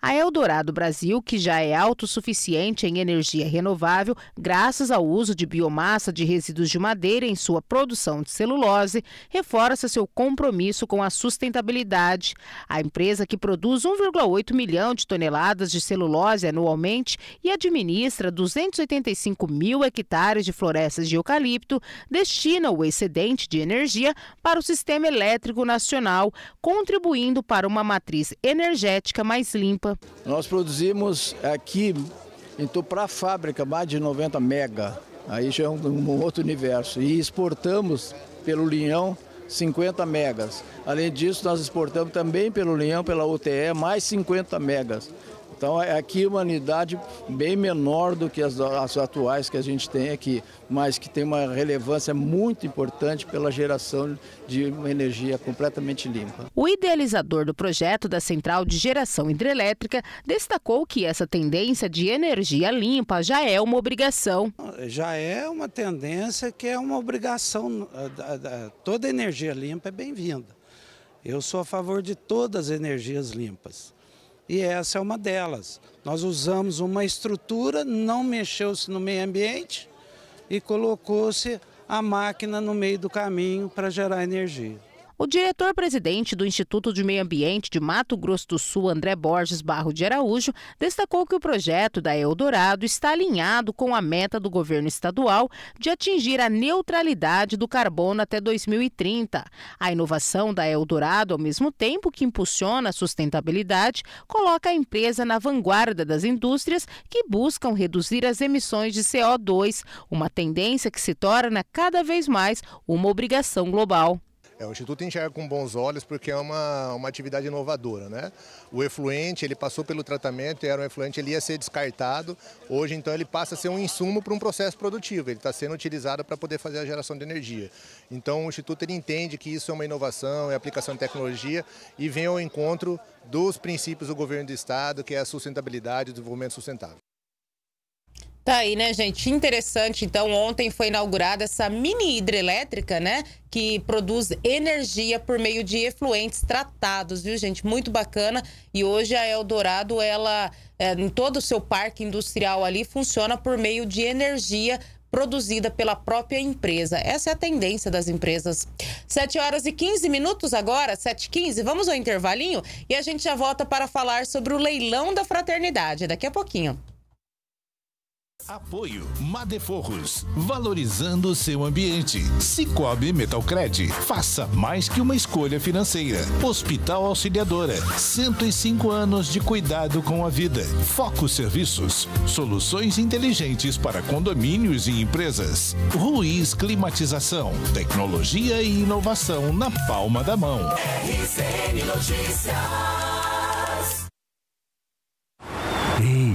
A Eldorado Brasil, que já é autossuficiente em energia renovável, graças ao uso de biomassa de resíduos de madeira em sua produção de celulose, reforça seu compromisso com a sustentabilidade. A empresa, que produz 1,8 milhão de toneladas de celulose anualmente e administra 285 mil hectares de florestas de eucalipto, destina o excedente de energia para o sistema elétrico nacional, contribuindo para uma matriz energética mais limpa. Nós produzimos aqui, então para a fábrica, mais de 90 mega. Aí já é um, um outro universo. E exportamos pelo linhão 50 megas. Além disso, nós exportamos também pelo linhão, pela UTE, mais 50 megas. Então é aqui uma unidade bem menor do que as, as, atuais que a gente tem aqui, mas que tem uma relevância muito importante pela geração de uma energia completamente limpa. O idealizador do projeto da Central de Geração Hidrelétrica destacou que essa tendência de energia limpa já é uma obrigação. Já é uma tendência que é uma obrigação. Toda energia limpa é bem-vinda. Eu sou a favor de todas as energias limpas e essa é uma delas. Nós usamos uma estrutura, não mexeu-se no meio ambiente e colocou-se a máquina no meio do caminho para gerar energia. O diretor-presidente do Instituto de Meio Ambiente de Mato Grosso do Sul, André Borges Barro de Araújo, destacou que o projeto da Eldorado está alinhado com a meta do governo estadual de atingir a neutralidade do carbono até 2030. A inovação da Eldorado, ao mesmo tempo que impulsiona a sustentabilidade, coloca a empresa na vanguarda das indústrias que buscam reduzir as emissões de CO2, uma tendência que se torna cada vez mais uma obrigação global. É, o Instituto enxerga com bons olhos porque é uma, uma atividade inovadora, né? O efluente, ele passou pelo tratamento e era um efluente, ele ia ser descartado. Hoje, então, ele passa a ser um insumo para um processo produtivo. Ele está sendo utilizado para poder fazer a geração de energia. Então, o Instituto ele entende que isso é uma inovação, é aplicação de tecnologia e vem ao encontro dos princípios do governo do Estado, que é a sustentabilidade e o desenvolvimento sustentável. Tá aí, né, gente? Interessante. Então, ontem foi inaugurada essa mini hidrelétrica, né? Que produz energia por meio de efluentes tratados, viu, gente? Muito bacana. E hoje a Eldorado, ela, é, em todo o seu parque industrial ali, funciona por meio de energia produzida pela própria empresa. Essa é a tendência das empresas. 7 horas e 15 minutos agora, 7 e 15 Vamos ao intervalinho e a gente já volta para falar sobre o leilão da fraternidade daqui a pouquinho. Apoio Madeforros, valorizando o seu ambiente. Cicobi Metalcred, faça mais que uma escolha financeira. Hospital Auxiliadora, 105 anos de cuidado com a vida. Foco Serviços, soluções inteligentes para condomínios e empresas. Ruiz Climatização, tecnologia e inovação na palma da mão. RCN Notícias. Ei,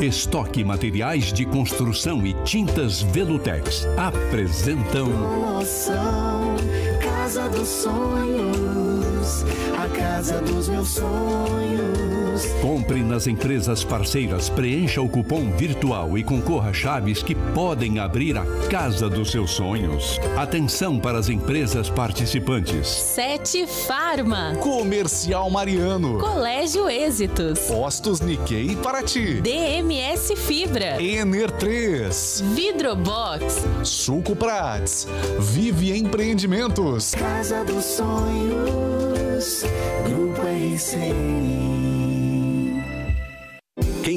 Estoque Materiais de Construção e Tintas Velutex apresentam Casa dos Sonhos. A casa dos meus sonhos. Compre nas empresas parceiras, preencha o cupom virtual e concorra a chaves que podem abrir a casa dos seus sonhos. Atenção para as empresas participantes. Sete Farma. Comercial Mariano. Colégio Êxitos. Postos Nikkei Paraty. DMS Fibra. Ener 3. Vidrobox. Suco Prats. Vive Empreendimentos. Casa dos Sonhos. Grupo RCN.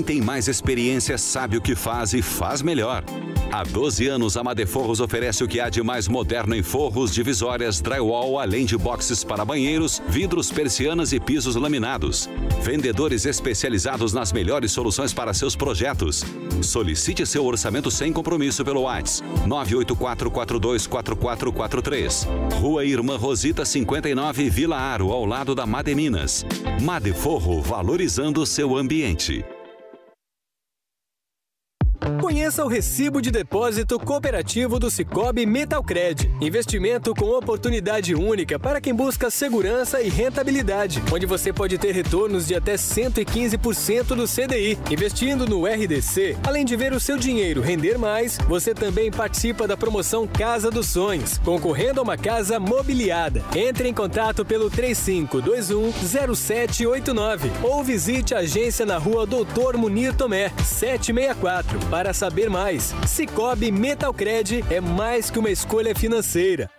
Quem tem mais experiência sabe o que faz e faz melhor. Há 12 anos, a Madeforros oferece o que há de mais moderno em forros, divisórias, drywall, além de boxes para banheiros, vidros, persianas e pisos laminados. Vendedores especializados nas melhores soluções para seus projetos. Solicite seu orçamento sem compromisso pelo WhatsApp 984424443. Rua Irmã Rosita 59, Vila Aro, ao lado da Mademinas. Madeforro, valorizando seu ambiente. thank you Conheça o recibo de depósito cooperativo do Cicobi Metalcred. Investimento com oportunidade única para quem busca segurança e rentabilidade, onde você pode ter retornos de até 115% do CDI. Investindo no RDC, além de ver o seu dinheiro render mais, você também participa da promoção Casa dos Sonhos, concorrendo a uma casa mobiliada. Entre em contato pelo 3521-0789 ou visite a agência na rua Doutor Munir Tomé, 764 para saber mais. Cicobi Metalcred é mais que uma escolha financeira.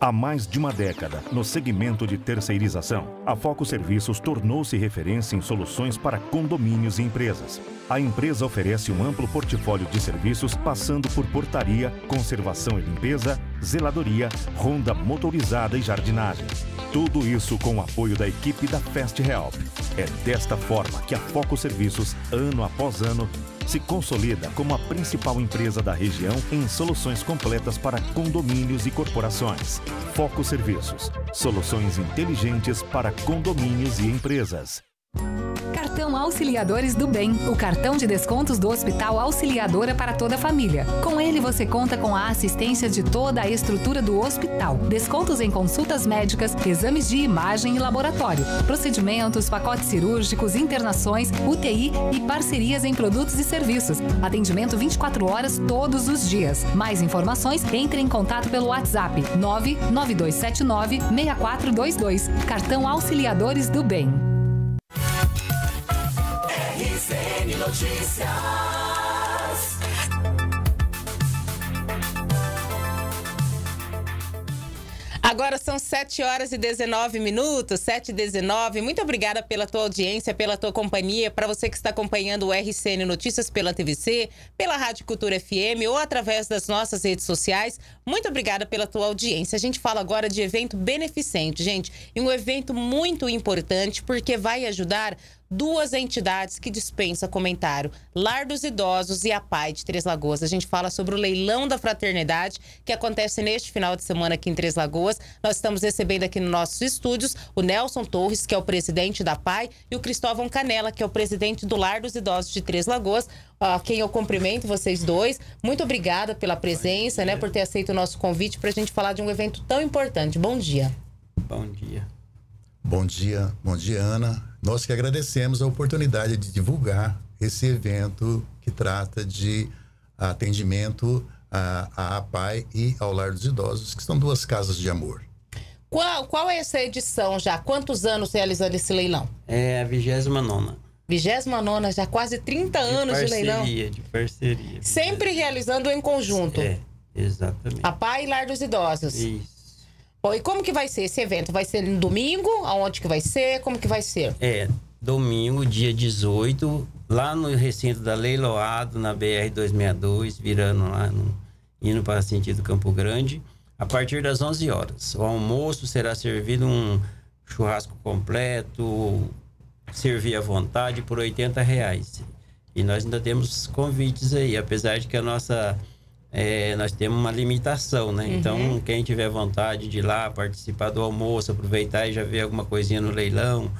Há mais de uma década, no segmento de terceirização, a Foco Serviços tornou-se referência em soluções para condomínios e empresas. A empresa oferece um amplo portfólio de serviços, passando por portaria, conservação e limpeza, zeladoria, ronda motorizada e jardinagem. Tudo isso com o apoio da equipe da Fast Help. É desta forma que a Foco Serviços, ano após ano, se consolida como a principal empresa da região em soluções completas para condomínios e corporações. Foco Serviços. Soluções inteligentes para condomínios e empresas. Cartão Auxiliadores do Bem, o cartão de descontos do Hospital Auxiliadora para toda a família. Com ele você conta com a assistência de toda a estrutura do hospital, descontos em consultas médicas, exames de imagem e laboratório, procedimentos, pacotes cirúrgicos, internações, UTI e parcerias em produtos e serviços. Atendimento 24 horas todos os dias. Mais informações, entre em contato pelo WhatsApp 99279 6422. Cartão Auxiliadores do Bem. Notícias. Agora são 7 horas e 19 minutos, 7 e 19. Muito obrigada pela tua audiência, pela tua companhia. Para você que está acompanhando o RCN Notícias pela TVC, pela Rádio Cultura FM ou através das nossas redes sociais, muito obrigada pela tua audiência. A gente fala agora de evento beneficente, gente, e um evento muito importante porque vai ajudar duas entidades que dispensa comentário: Lar dos Idosos e a Pai de Três Lagoas. A gente fala sobre o leilão da fraternidade que acontece neste final de semana aqui em Três Lagoas. Nós estamos recebendo aqui nos nossos estúdios o Nelson Torres, que é o presidente da Pai, e o Cristóvão Canela, que é o presidente do Lar dos Idosos de Três Lagoas. A quem eu cumprimento vocês dois. Muito obrigada pela presença, né, por ter aceito o nosso convite para a gente falar de um evento tão importante. Bom dia. Bom dia. Bom dia, bom dia, Ana. Nós que agradecemos a oportunidade de divulgar esse evento que trata de atendimento à, à APAI e ao Lar dos Idosos, que são duas casas de amor. Qual, qual é essa edição já? Quantos anos realizando esse leilão? É a 29 29 já quase 30 anos de leilão. De parceria, de parceria. Sempre realizando em conjunto. É, exatamente. A PAI e Lar dos Idosos. Isso. E como que vai ser esse evento? Vai ser no domingo? Aonde que vai ser? Como que vai ser? É, domingo, dia 18, lá no recinto da Leiloado, na BR 262, virando lá, no, indo para sentido Campo Grande, a partir das 11 horas. O almoço será servido um churrasco completo, servir à vontade por 80 reais. E nós ainda temos convites aí, apesar de que a nossa é, nós temos uma limitação, né? Então, Uhum. Então, quem tiver vontade de ir lá participar do almoço, aproveitar e já ver alguma coisinha no leilão,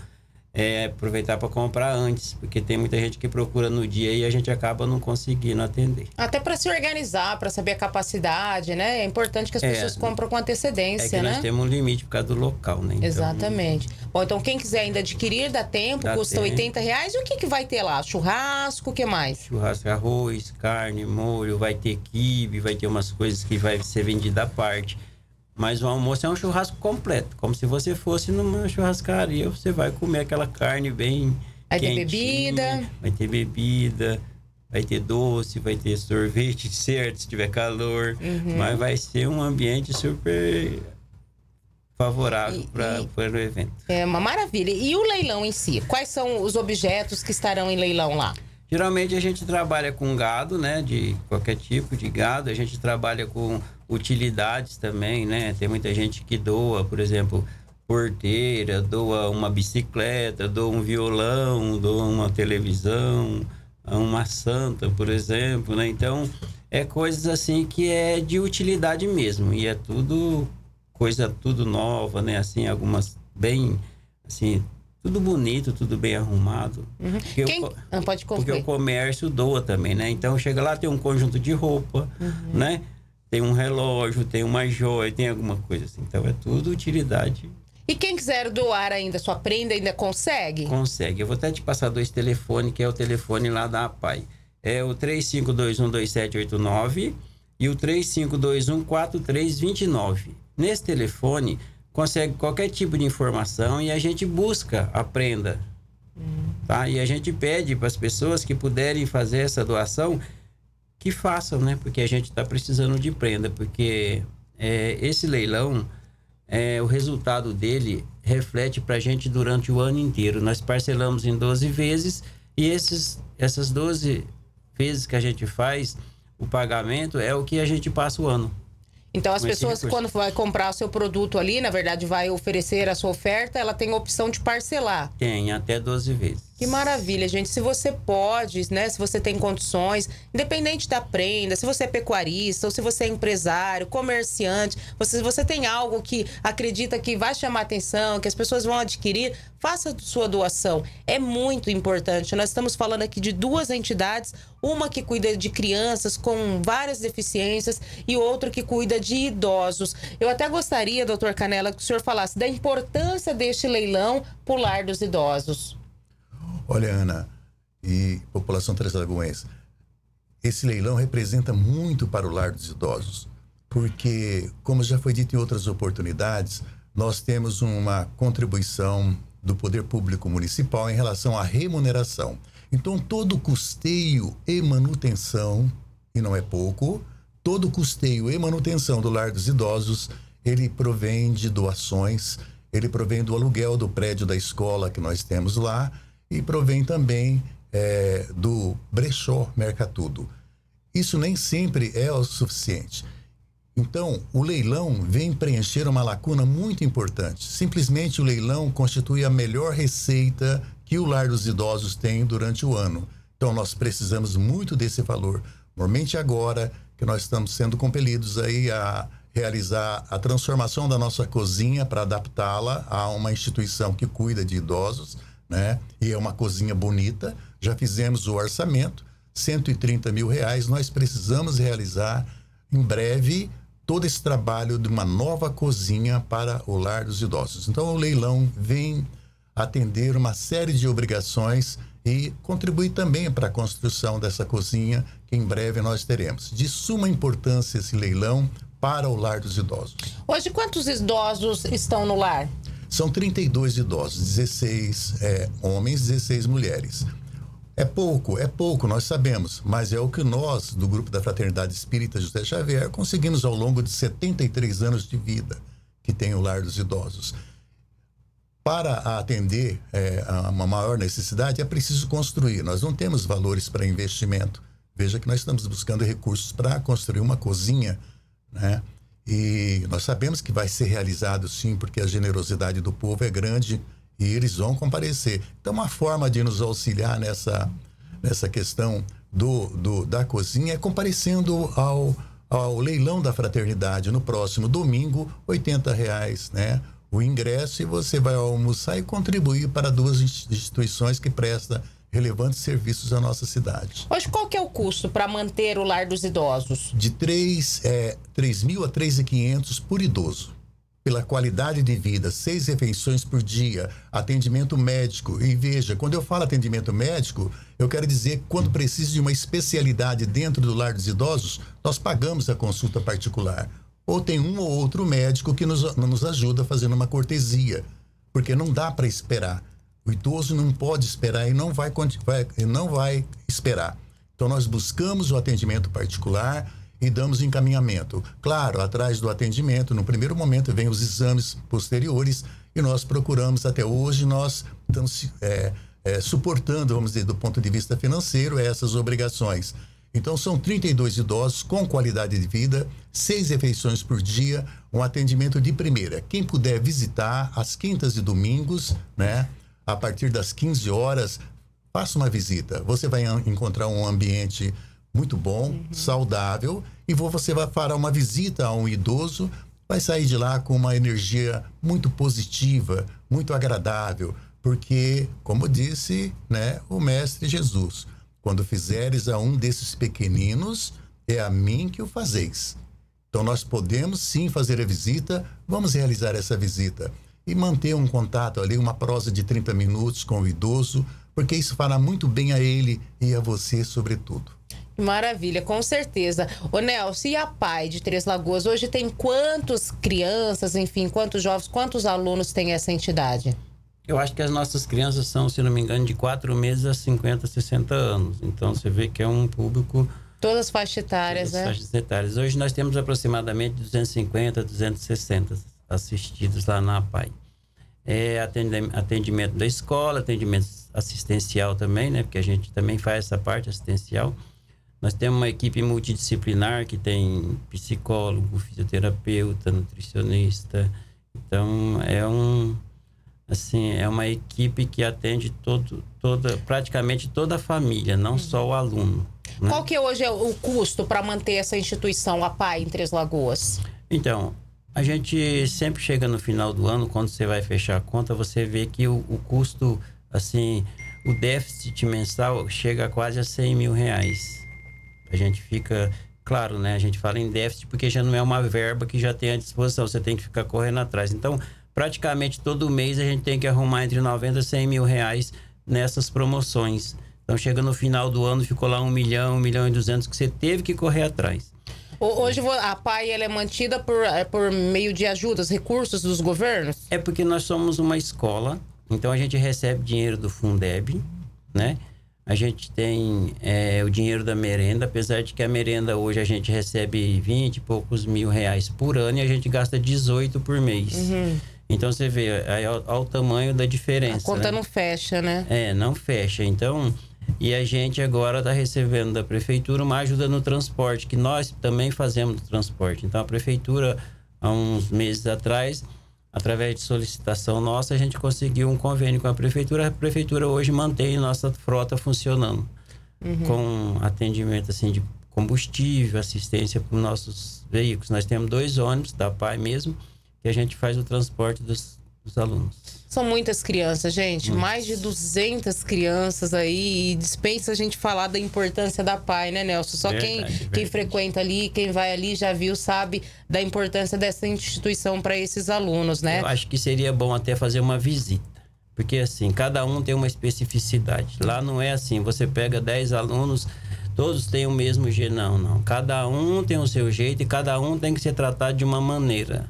é, aproveitar para comprar antes, porque tem muita gente que procura no dia e a gente acaba não conseguindo atender. Até para se organizar, para saber a capacidade, né? É importante que as É, pessoas compram com antecedência, É que né? nós temos um limite por causa do local, né? Então, Exatamente. Bom, então quem quiser ainda adquirir, dá tempo, Dá custa tempo. 80 reais. E o que, que vai ter lá? Churrasco, o que mais? Churrasco, arroz, carne, molho, vai ter quibe, vai ter umas coisas que vai ser vendida à parte. Mas o almoço é um churrasco completo, como se você fosse numa churrascaria, você vai comer aquela carne bem Vai ter bebida. Vai ter bebida, vai ter doce, vai ter sorvete, certo, se tiver calor. Uhum. Mas vai ser um ambiente super favorável para o evento. É uma maravilha. E o leilão em si? Quais são os objetos que estarão em leilão lá? Geralmente a gente trabalha com gado, né? De qualquer tipo de gado. A gente trabalha com utilidades também, né? Tem muita gente que doa, por exemplo, porteira, doa uma bicicleta, doa um violão, doa uma televisão, uma santa, por exemplo, né? Então, é coisas assim que é de utilidade mesmo. E é tudo coisa tudo nova, né? Assim, algumas bem assim, tudo bonito, tudo bem arrumado. Porque, Quem... o, Ah, pode porque o comércio doa também, né? Então chega lá, tem um conjunto de roupa, Uhum. né? Tem um relógio, tem uma joia, tem alguma coisa assim. Então é tudo utilidade. E quem quiser doar ainda sua prenda, ainda consegue? Consegue. Eu vou até te passar dois telefones, que é o telefone lá da APAI. É o 35212789 e o 35214329. Nesse telefone, consegue qualquer tipo de informação e a gente busca a prenda. Tá? E a gente pede para as pessoas que puderem fazer essa doação que façam, né? Porque a gente está precisando de prenda, porque é, esse leilão, é, o resultado dele reflete para a gente durante o ano inteiro. Nós parcelamos em 12 vezes e esses, essas 12 vezes que a gente faz, o pagamento é o que a gente passa o ano. Então as pessoas, recurso. quando vai comprar o seu produto ali, na verdade, vai oferecer a sua oferta, ela tem a opção de parcelar. Tem até 12 vezes. Que maravilha, gente. Se você pode, né? Se você tem condições, independente da prenda, se você é pecuarista ou se você é empresário, comerciante, você, se você tem algo que acredita que vai chamar atenção, que as pessoas vão adquirir, faça sua doação. É muito importante. Nós estamos falando aqui de duas entidades, uma que cuida de crianças com várias deficiências e outra que cuida de idosos. Eu até gostaria, doutor Canela, que o senhor falasse da importância deste leilão pular dos idosos. Olha, Ana e população translagoense, esse leilão representa muito para o lar dos idosos, porque, como já foi dito em outras oportunidades, nós temos uma contribuição do poder público municipal em relação à remuneração. Então, todo custeio e manutenção, e não é pouco, todo custeio e manutenção do lar dos idosos, ele provém de doações, ele provém do aluguel do prédio da escola que nós temos lá e provém também é, do brechó Mercatudo. Isso nem sempre é o suficiente. Então, o leilão vem preencher uma lacuna muito importante. Simplesmente o leilão constitui a melhor receita que o Lar dos Idosos tem durante o ano. Então, nós precisamos muito desse valor. Normalmente agora que nós estamos sendo compelidos aí a realizar a transformação da nossa cozinha para adaptá-la a uma instituição que cuida de idosos, né? E é uma cozinha bonita. Já fizemos o orçamento, 130 mil reais. Nós precisamos realizar em breve todo esse trabalho de uma nova cozinha para o lar dos idosos. Então, o leilão vem atender uma série de obrigações e contribuir também para a construção dessa cozinha que em breve nós teremos. De suma importância esse leilão para o lar dos idosos. Hoje, quantos idosos estão no lar? São 32 idosos, 16 é, homens, 16 mulheres. É pouco, é pouco, nós sabemos, mas é o que nós, do grupo da Fraternidade Espírita José Xavier, conseguimos ao longo de 73 anos de vida que tem o Lar dos Idosos. Para atender é, a uma maior necessidade, é preciso construir. Nós não temos valores para investimento. Veja que nós estamos buscando recursos para construir uma cozinha, né? E nós sabemos que vai ser realizado sim, porque a generosidade do povo é grande e eles vão comparecer. Então, uma forma de nos auxiliar nessa, nessa questão do, do, da cozinha é comparecendo ao, ao leilão da fraternidade no próximo domingo, R$ reais, né? O ingresso e você vai almoçar e contribuir para duas instituições que prestam relevantes serviços à nossa cidade. Hoje, qual que é o custo para manter o lar dos idosos? De 3, é, 3 mil a 3.500 por idoso pela qualidade de vida, seis refeições por dia, atendimento médico. E veja, quando eu falo atendimento médico, eu quero dizer que quando precisa de uma especialidade dentro do lar dos idosos, nós pagamos a consulta particular. Ou tem um ou outro médico que nos, nos ajuda fazendo uma cortesia, porque não dá para esperar. O idoso não pode esperar e não vai, vai, não vai esperar. Então, nós buscamos o atendimento particular, e damos encaminhamento. Claro, atrás do atendimento, no primeiro momento, vem os exames posteriores e nós procuramos, até hoje, nós estamos é, é, suportando, vamos dizer, do ponto de vista financeiro, essas obrigações. Então, são 32 idosos com qualidade de vida, seis refeições por dia, um atendimento de primeira. Quem puder visitar às quintas e domingos, né, a partir das 15 horas, faça uma visita. Você vai encontrar um ambiente muito bom, uhum. saudável, e você vai fará uma visita a um idoso, vai sair de lá com uma energia muito positiva, muito agradável, porque, como disse, né, o mestre Jesus, quando fizeres a um desses pequeninos, é a mim que o fazeis. Então nós podemos sim fazer a visita, vamos realizar essa visita e manter um contato ali, uma prosa de 30 minutos com o idoso, porque isso fará muito bem a ele e a você, sobretudo. Maravilha, com certeza. Ô Nelson, e a PAI de Três Lagoas? Hoje tem quantas crianças, enfim, quantos jovens, quantos alunos tem essa entidade? Eu acho que as nossas crianças são, se não me engano, de 4 meses a 50, 60 anos. Então você vê que é um público. Todas as faixas etárias, todas né? As faixas etárias. Hoje nós temos aproximadamente 250, 260 assistidos lá na PAI. É atendimento da escola, atendimento assistencial também, né? Porque a gente também faz essa parte assistencial. Nós temos uma equipe multidisciplinar que tem psicólogo, fisioterapeuta, nutricionista. Então, é um assim, é uma equipe que atende todo, toda, praticamente toda a família, não uhum. só o aluno. Né? Qual que é hoje o custo para manter essa instituição, a PAI, em Três Lagoas? Então, a gente sempre chega no final do ano, quando você vai fechar a conta, você vê que o, o custo, assim, o déficit mensal chega quase a 100 mil reais. A gente fica, claro, né? A gente fala em déficit porque já não é uma verba que já tem à disposição, você tem que ficar correndo atrás. Então, praticamente todo mês a gente tem que arrumar entre 90 e 100 mil reais nessas promoções. Então, chega no final do ano, ficou lá um milhão, um milhão e duzentos que você teve que correr atrás. Hoje a PAI ela é mantida por, é, por meio de ajudas, recursos dos governos? É porque nós somos uma escola, então a gente recebe dinheiro do Fundeb, né? A gente tem é, o dinheiro da merenda, apesar de que a merenda hoje a gente recebe 20 e poucos mil reais por ano e a gente gasta 18 por mês. Uhum. Então você vê aí, ao, ao tamanho da diferença. A conta né? não fecha, né? É, não fecha. Então, e a gente agora está recebendo da prefeitura uma ajuda no transporte, que nós também fazemos transporte. Então, a prefeitura, há uns meses atrás, através de solicitação nossa, a gente conseguiu um convênio com a prefeitura. A prefeitura hoje mantém nossa frota funcionando, Uhum. com atendimento assim de combustível, assistência para os nossos veículos. Nós temos dois ônibus da PAI mesmo, que a gente faz o transporte dos, dos alunos. São muitas crianças, gente. Mais de 200 crianças aí. E dispensa a gente falar da importância da PAI, né, Nelson? Só Verdade, quem, verdade. quem frequenta ali, quem vai ali, já viu, sabe da importância dessa instituição para esses alunos, né? Eu acho que seria bom até fazer uma visita. Porque assim, cada um tem uma especificidade. Lá não é assim, você pega 10 alunos, todos têm o mesmo jeito. Não, não. Cada um tem o seu jeito e cada um tem que ser tratado de uma maneira.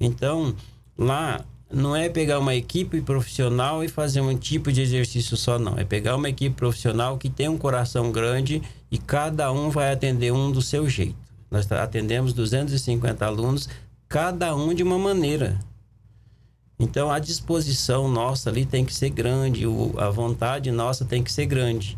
Então, lá não é pegar uma equipe profissional e fazer um tipo de exercício só, não. É pegar uma equipe profissional que tem um coração grande e cada um vai atender um do seu jeito. Nós atendemos 250 alunos, cada um de uma maneira. Então a disposição nossa ali tem que ser grande, o- a vontade nossa tem que ser grande.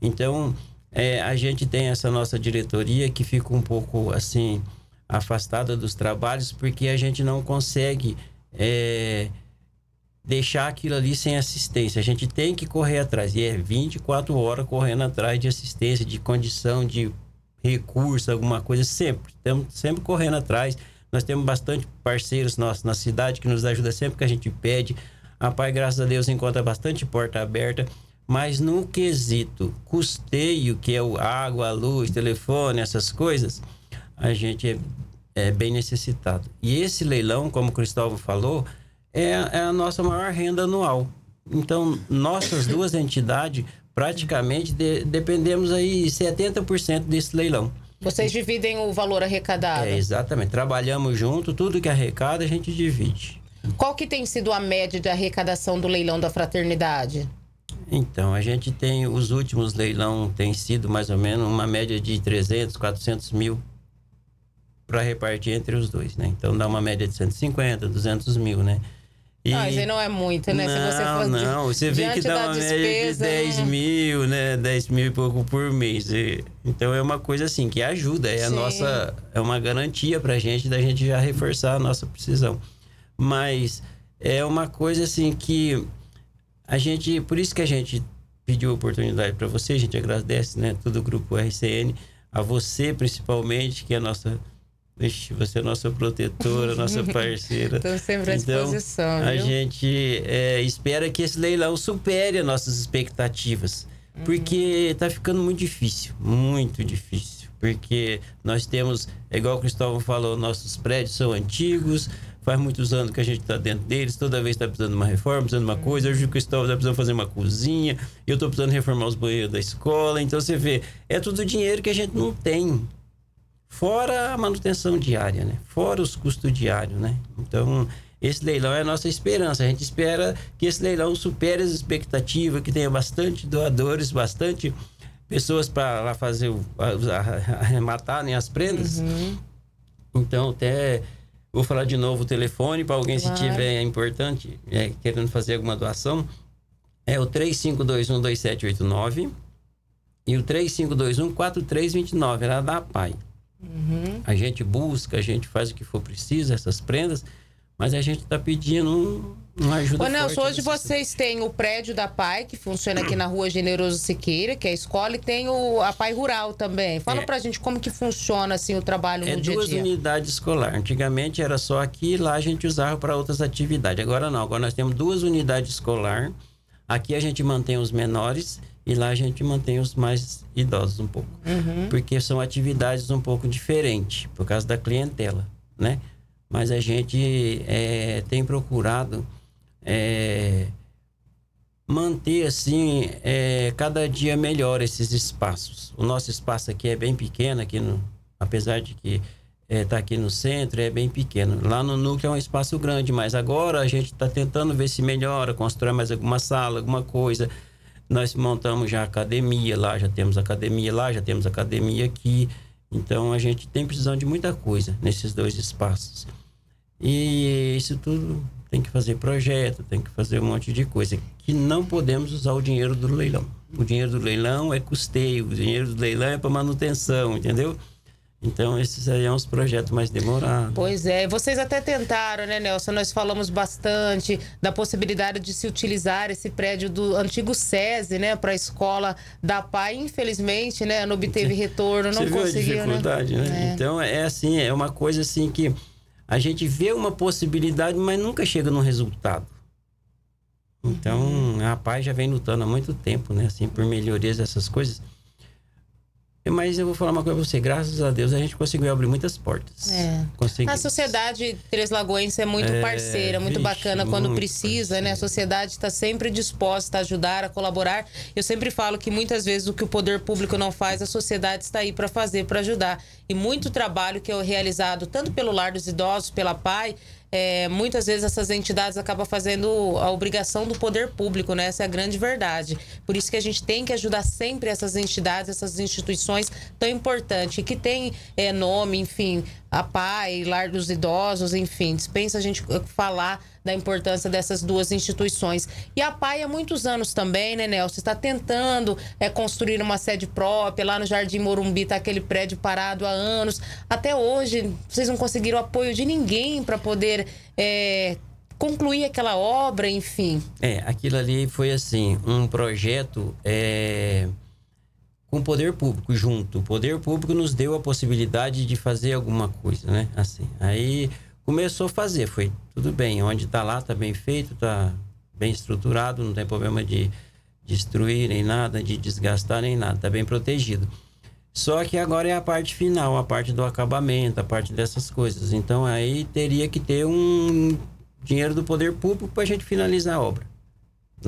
Então é, a gente tem essa nossa diretoria que fica um pouco assim afastada dos trabalhos porque a gente não consegue é, deixar aquilo ali sem assistência. A gente tem que correr atrás. E é 24 horas correndo atrás de assistência, de condição, de recurso, alguma coisa, sempre. Estamos sempre correndo atrás. Nós temos bastante parceiros nossos na cidade que nos ajudam sempre que a gente pede. A Pai, graças a Deus, encontra bastante porta aberta. Mas no quesito custeio, que é o água, luz, telefone, essas coisas, a gente é, é bem necessitado. E esse leilão, como o Cristóvão falou, é, é a nossa maior renda anual. Então, nossas duas entidades, praticamente, de- dependemos aí 70% desse leilão. Vocês dividem o valor arrecadado. É, exatamente. Trabalhamos junto, tudo que arrecada a gente divide. Qual que tem sido a média de arrecadação do leilão da fraternidade? Então, a gente tem, os últimos leilão tem sido mais ou menos uma média de 300, 400 mil para repartir entre os dois, né? Então, dá uma média de 150, 200 mil, né? E- Ah, mas aí não é muito, né? Se você não, for não, você vê que dá uma média de despesa, 10 não- mil, né? 10 mil e pouco por mês. E- então, é uma coisa assim que ajuda, é a Sim. nossa, é uma garantia pra gente da gente já reforçar a nossa precisão. Mas é uma coisa assim que a gente, por isso que a gente pediu a oportunidade para você, a gente agradece, né, todo o grupo RCN, a você principalmente, que é a nossa Vixe, você é nossa protetora, nossa parceira. Estamos sempre à Então, disposição, A viu? gente é, espera que esse leilão supere as nossas expectativas. Uhum. Porque tá ficando muito difícil, muito difícil. Porque nós temos, é igual o Cristóvão falou, nossos prédios são antigos, faz muitos anos que a gente está dentro deles, toda vez está precisando de uma reforma, precisando de uma coisa. Hoje o Cristóvão está precisando fazer uma cozinha, eu estou precisando reformar os banheiros da escola. Então você vê, é tudo dinheiro que a gente não tem. Fora a manutenção diária, né? Fora os custos diários, né? Então, esse leilão é a nossa esperança. A gente espera que esse leilão supere as expectativas, que tenha bastante doadores, bastante pessoas para lá fazer o, arrematar né, as prendas. Então, até vou falar de novo o telefone para alguém Claro. se tiver importante, é, querendo fazer alguma doação. É o 35212789 e o 35214329, era da PAI. Uhum. A gente busca, a gente faz o que for preciso, essas prendas, mas a gente está pedindo um, uma ajuda Ô, Nelson, hoje vocês têm o prédio da PAI, que funciona aqui na rua Generoso Siqueira, que é a escola, e tem o, a PAI Rural também. Fala É. pra gente como que funciona assim, o trabalho É no dia a duas dia. unidades escolares. Antigamente era só aqui, lá a gente usava para outras atividades. Agora não, agora nós temos duas unidades escolares. Aqui a gente mantém os menores e lá a gente mantém os mais idosos um pouco. Uhum. Porque são atividades um pouco diferentes, por causa da clientela, né? Mas a gente é, tem procurado é, manter, assim, é, cada dia melhor esses espaços. O nosso espaço aqui é bem pequeno, aqui no, apesar de que está aqui no centro, é bem pequeno. Lá no núcleo é um espaço grande, mas agora a gente está tentando ver se melhora, constrói mais alguma sala, alguma coisa. Nós montamos já academia lá, já temos academia lá, já temos academia aqui. Então a gente tem precisão de muita coisa nesses dois espaços. E isso tudo tem que fazer projeto, tem que fazer um monte de coisa. Que não podemos usar o dinheiro do leilão. O dinheiro do leilão é custeio, o dinheiro do leilão é para manutenção, entendeu? Então, esses aí são os projetos mais demorados. Pois é, vocês até tentaram, né, Nelson? Nós falamos bastante da possibilidade de se utilizar esse prédio do antigo SESI, né, para a escola da PAI. Infelizmente, né, não obteve retorno, não Você viu conseguiu, a dificuldade, né? né? É. Então, é assim, é uma coisa assim que a gente vê uma possibilidade, mas nunca chega no resultado. Então, Uhum. a PAI já vem lutando há muito tempo, né, assim, por melhorias dessas coisas. Mas eu vou falar uma coisa pra você, graças a Deus a gente conseguiu abrir muitas portas. É. A sociedade Três Lagoense é muito É, parceira, muito vixe, bacana quando muito precisa, né? A sociedade está sempre disposta a ajudar, a colaborar. Eu sempre falo que muitas vezes o que o poder público não faz, a sociedade está aí para fazer, para ajudar. E muito trabalho que é realizado tanto pelo Lar dos Idosos, pela PAI, é, muitas vezes essas entidades acabam fazendo a obrigação do poder público, né? Essa é a grande verdade. Por isso que a gente tem que ajudar sempre essas entidades, essas instituições tão importantes, que tem é, nome, enfim, a PAI, Lar dos Idosos, enfim. Dispensa a gente falar da importância dessas duas instituições. E a PAI há muitos anos também, né, Nelson? Está tentando é, construir uma sede própria. Lá no Jardim Morumbi está aquele prédio parado há anos. Até hoje, vocês não conseguiram apoio de ninguém para poder é, concluir aquela obra, enfim. É, aquilo ali foi assim, um projeto é, com o poder público junto. O poder público nos deu a possibilidade de fazer alguma coisa, né? Assim, aí começou a fazer, foi tudo bem. Onde está lá, está bem feito, está bem estruturado, não tem problema de destruir nem nada, de desgastar nem nada, está bem protegido. Só que agora é a parte final, a parte do acabamento, a parte dessas coisas. Então aí teria que ter um dinheiro do poder público para a gente finalizar a obra.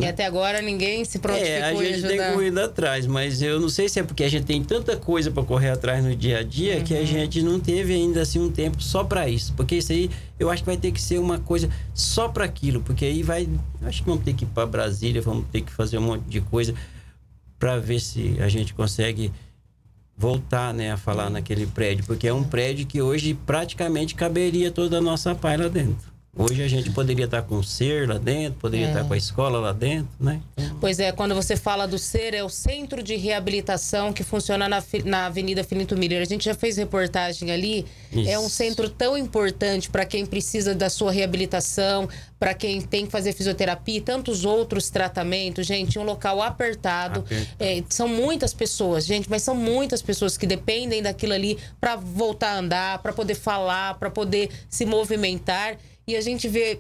E até agora ninguém se prontificou É, a gente tem ajudar. corrido atrás, mas eu não sei se é porque a gente tem tanta coisa para correr atrás no dia a dia que Uhum. a gente não teve ainda assim um tempo só para isso. Porque isso aí eu acho que vai ter que ser uma coisa só para aquilo, porque aí vai, acho que vamos ter que ir para Brasília, vamos ter que fazer um monte de coisa para ver se a gente consegue voltar, né, a falar naquele prédio, porque é um prédio que hoje praticamente caberia toda a nossa pai lá dentro. Hoje a gente poderia estar com o ser lá dentro, poderia É. estar com a escola lá dentro, né? Pois é, quando você fala do SER, é o Centro de Reabilitação que funciona na, na Avenida Finito Miller. A gente já fez reportagem ali. Isso. É um centro tão importante para quem precisa da sua reabilitação, para quem tem que fazer fisioterapia e tantos outros tratamentos. Gente, um local apertado. Apertado. É, são muitas pessoas, gente, mas são muitas pessoas que dependem daquilo ali para voltar a andar, para poder falar, para poder se movimentar. E a gente vê.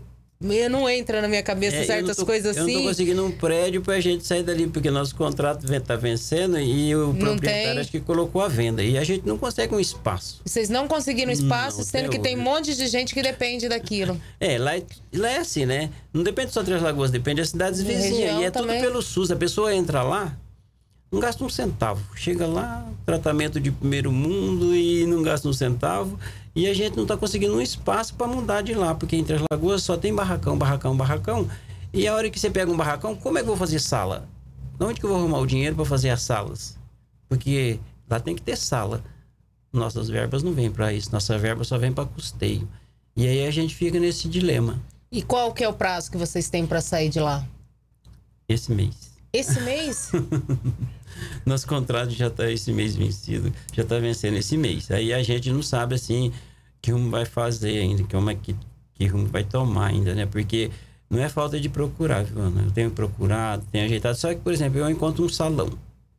Não entra na minha cabeça É, certas tô- coisas Eu não assim. tô conseguindo um prédio pra gente sair dali, porque nosso contrato ven- tá vencendo e o Não proprietário tem. acho que colocou a venda. E a gente não consegue um espaço. Vocês não conseguiram espaço, Não, sendo que tem um hoje. monte de gente que depende daquilo. É, lá, é- lá é assim, né? Não depende só de Três Lagoas, depende das cidades Da vizinhas. E é também. tudo pelo SUS. A pessoa entra lá, não gasta um centavo. Chega lá, tratamento de primeiro mundo e não gasta um centavo. E a gente não está conseguindo um espaço para mudar de lá, porque em Três Lagoas só tem barracão, barracão, barracão. E a hora que você pega um barracão, como é que eu vou fazer sala? De onde que eu vou arrumar o dinheiro para fazer as salas? Porque lá tem que ter sala. Nossas verbas não vêm para isso, nossa verba só vem para custeio. E aí a gente fica nesse dilema E qual que é o prazo que vocês têm para sair de lá? esse mês. Esse mês? Nosso contrato já está esse mês vencido, já está vencendo esse mês. Aí a gente não sabe assim que rumo vai fazer ainda, que rumo, é que, que rumo vai tomar ainda, né? Porque não é falta de procurar, viu, Ana? Eu tenho procurado, tenho ajeitado. Só que, por exemplo, eu encontro um salão,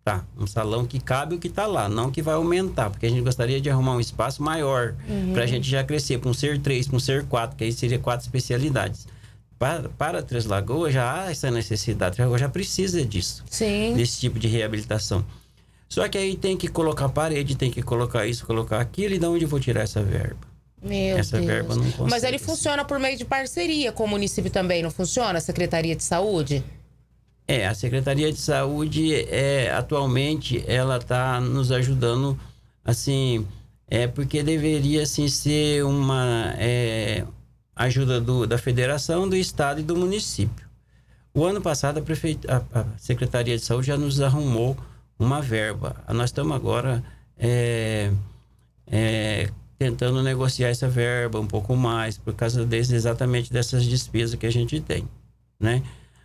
tá? Um salão que cabe o que está lá, não que vai aumentar, porque a gente gostaria de arrumar um espaço maior Uhum. para a gente já crescer para um ser 3, para um ser 4, que aí seria quatro especialidades. Para, para Três Lagoas já há essa necessidade, Três Lagoas já precisa disso Sim. desse tipo de reabilitação. Só que aí tem que colocar parede, tem que colocar isso, colocar aquilo, e de onde eu vou tirar essa verba? Meu essa Deus. verba não consegue. Mas ele funciona por meio de parceria com o município também, não funciona? A Secretaria de Saúde? É, a Secretaria de Saúde, é, atualmente, ela está nos ajudando, assim, é porque deveria, assim, ser uma é, ajuda do, da federação, do estado e do município. O ano passado a, a, a Secretaria de Saúde já nos arrumou uma verba. Nós estamos agora é, é, tentando negociar essa verba um pouco mais, por causa desse, exatamente dessas despesas que a gente tem, né?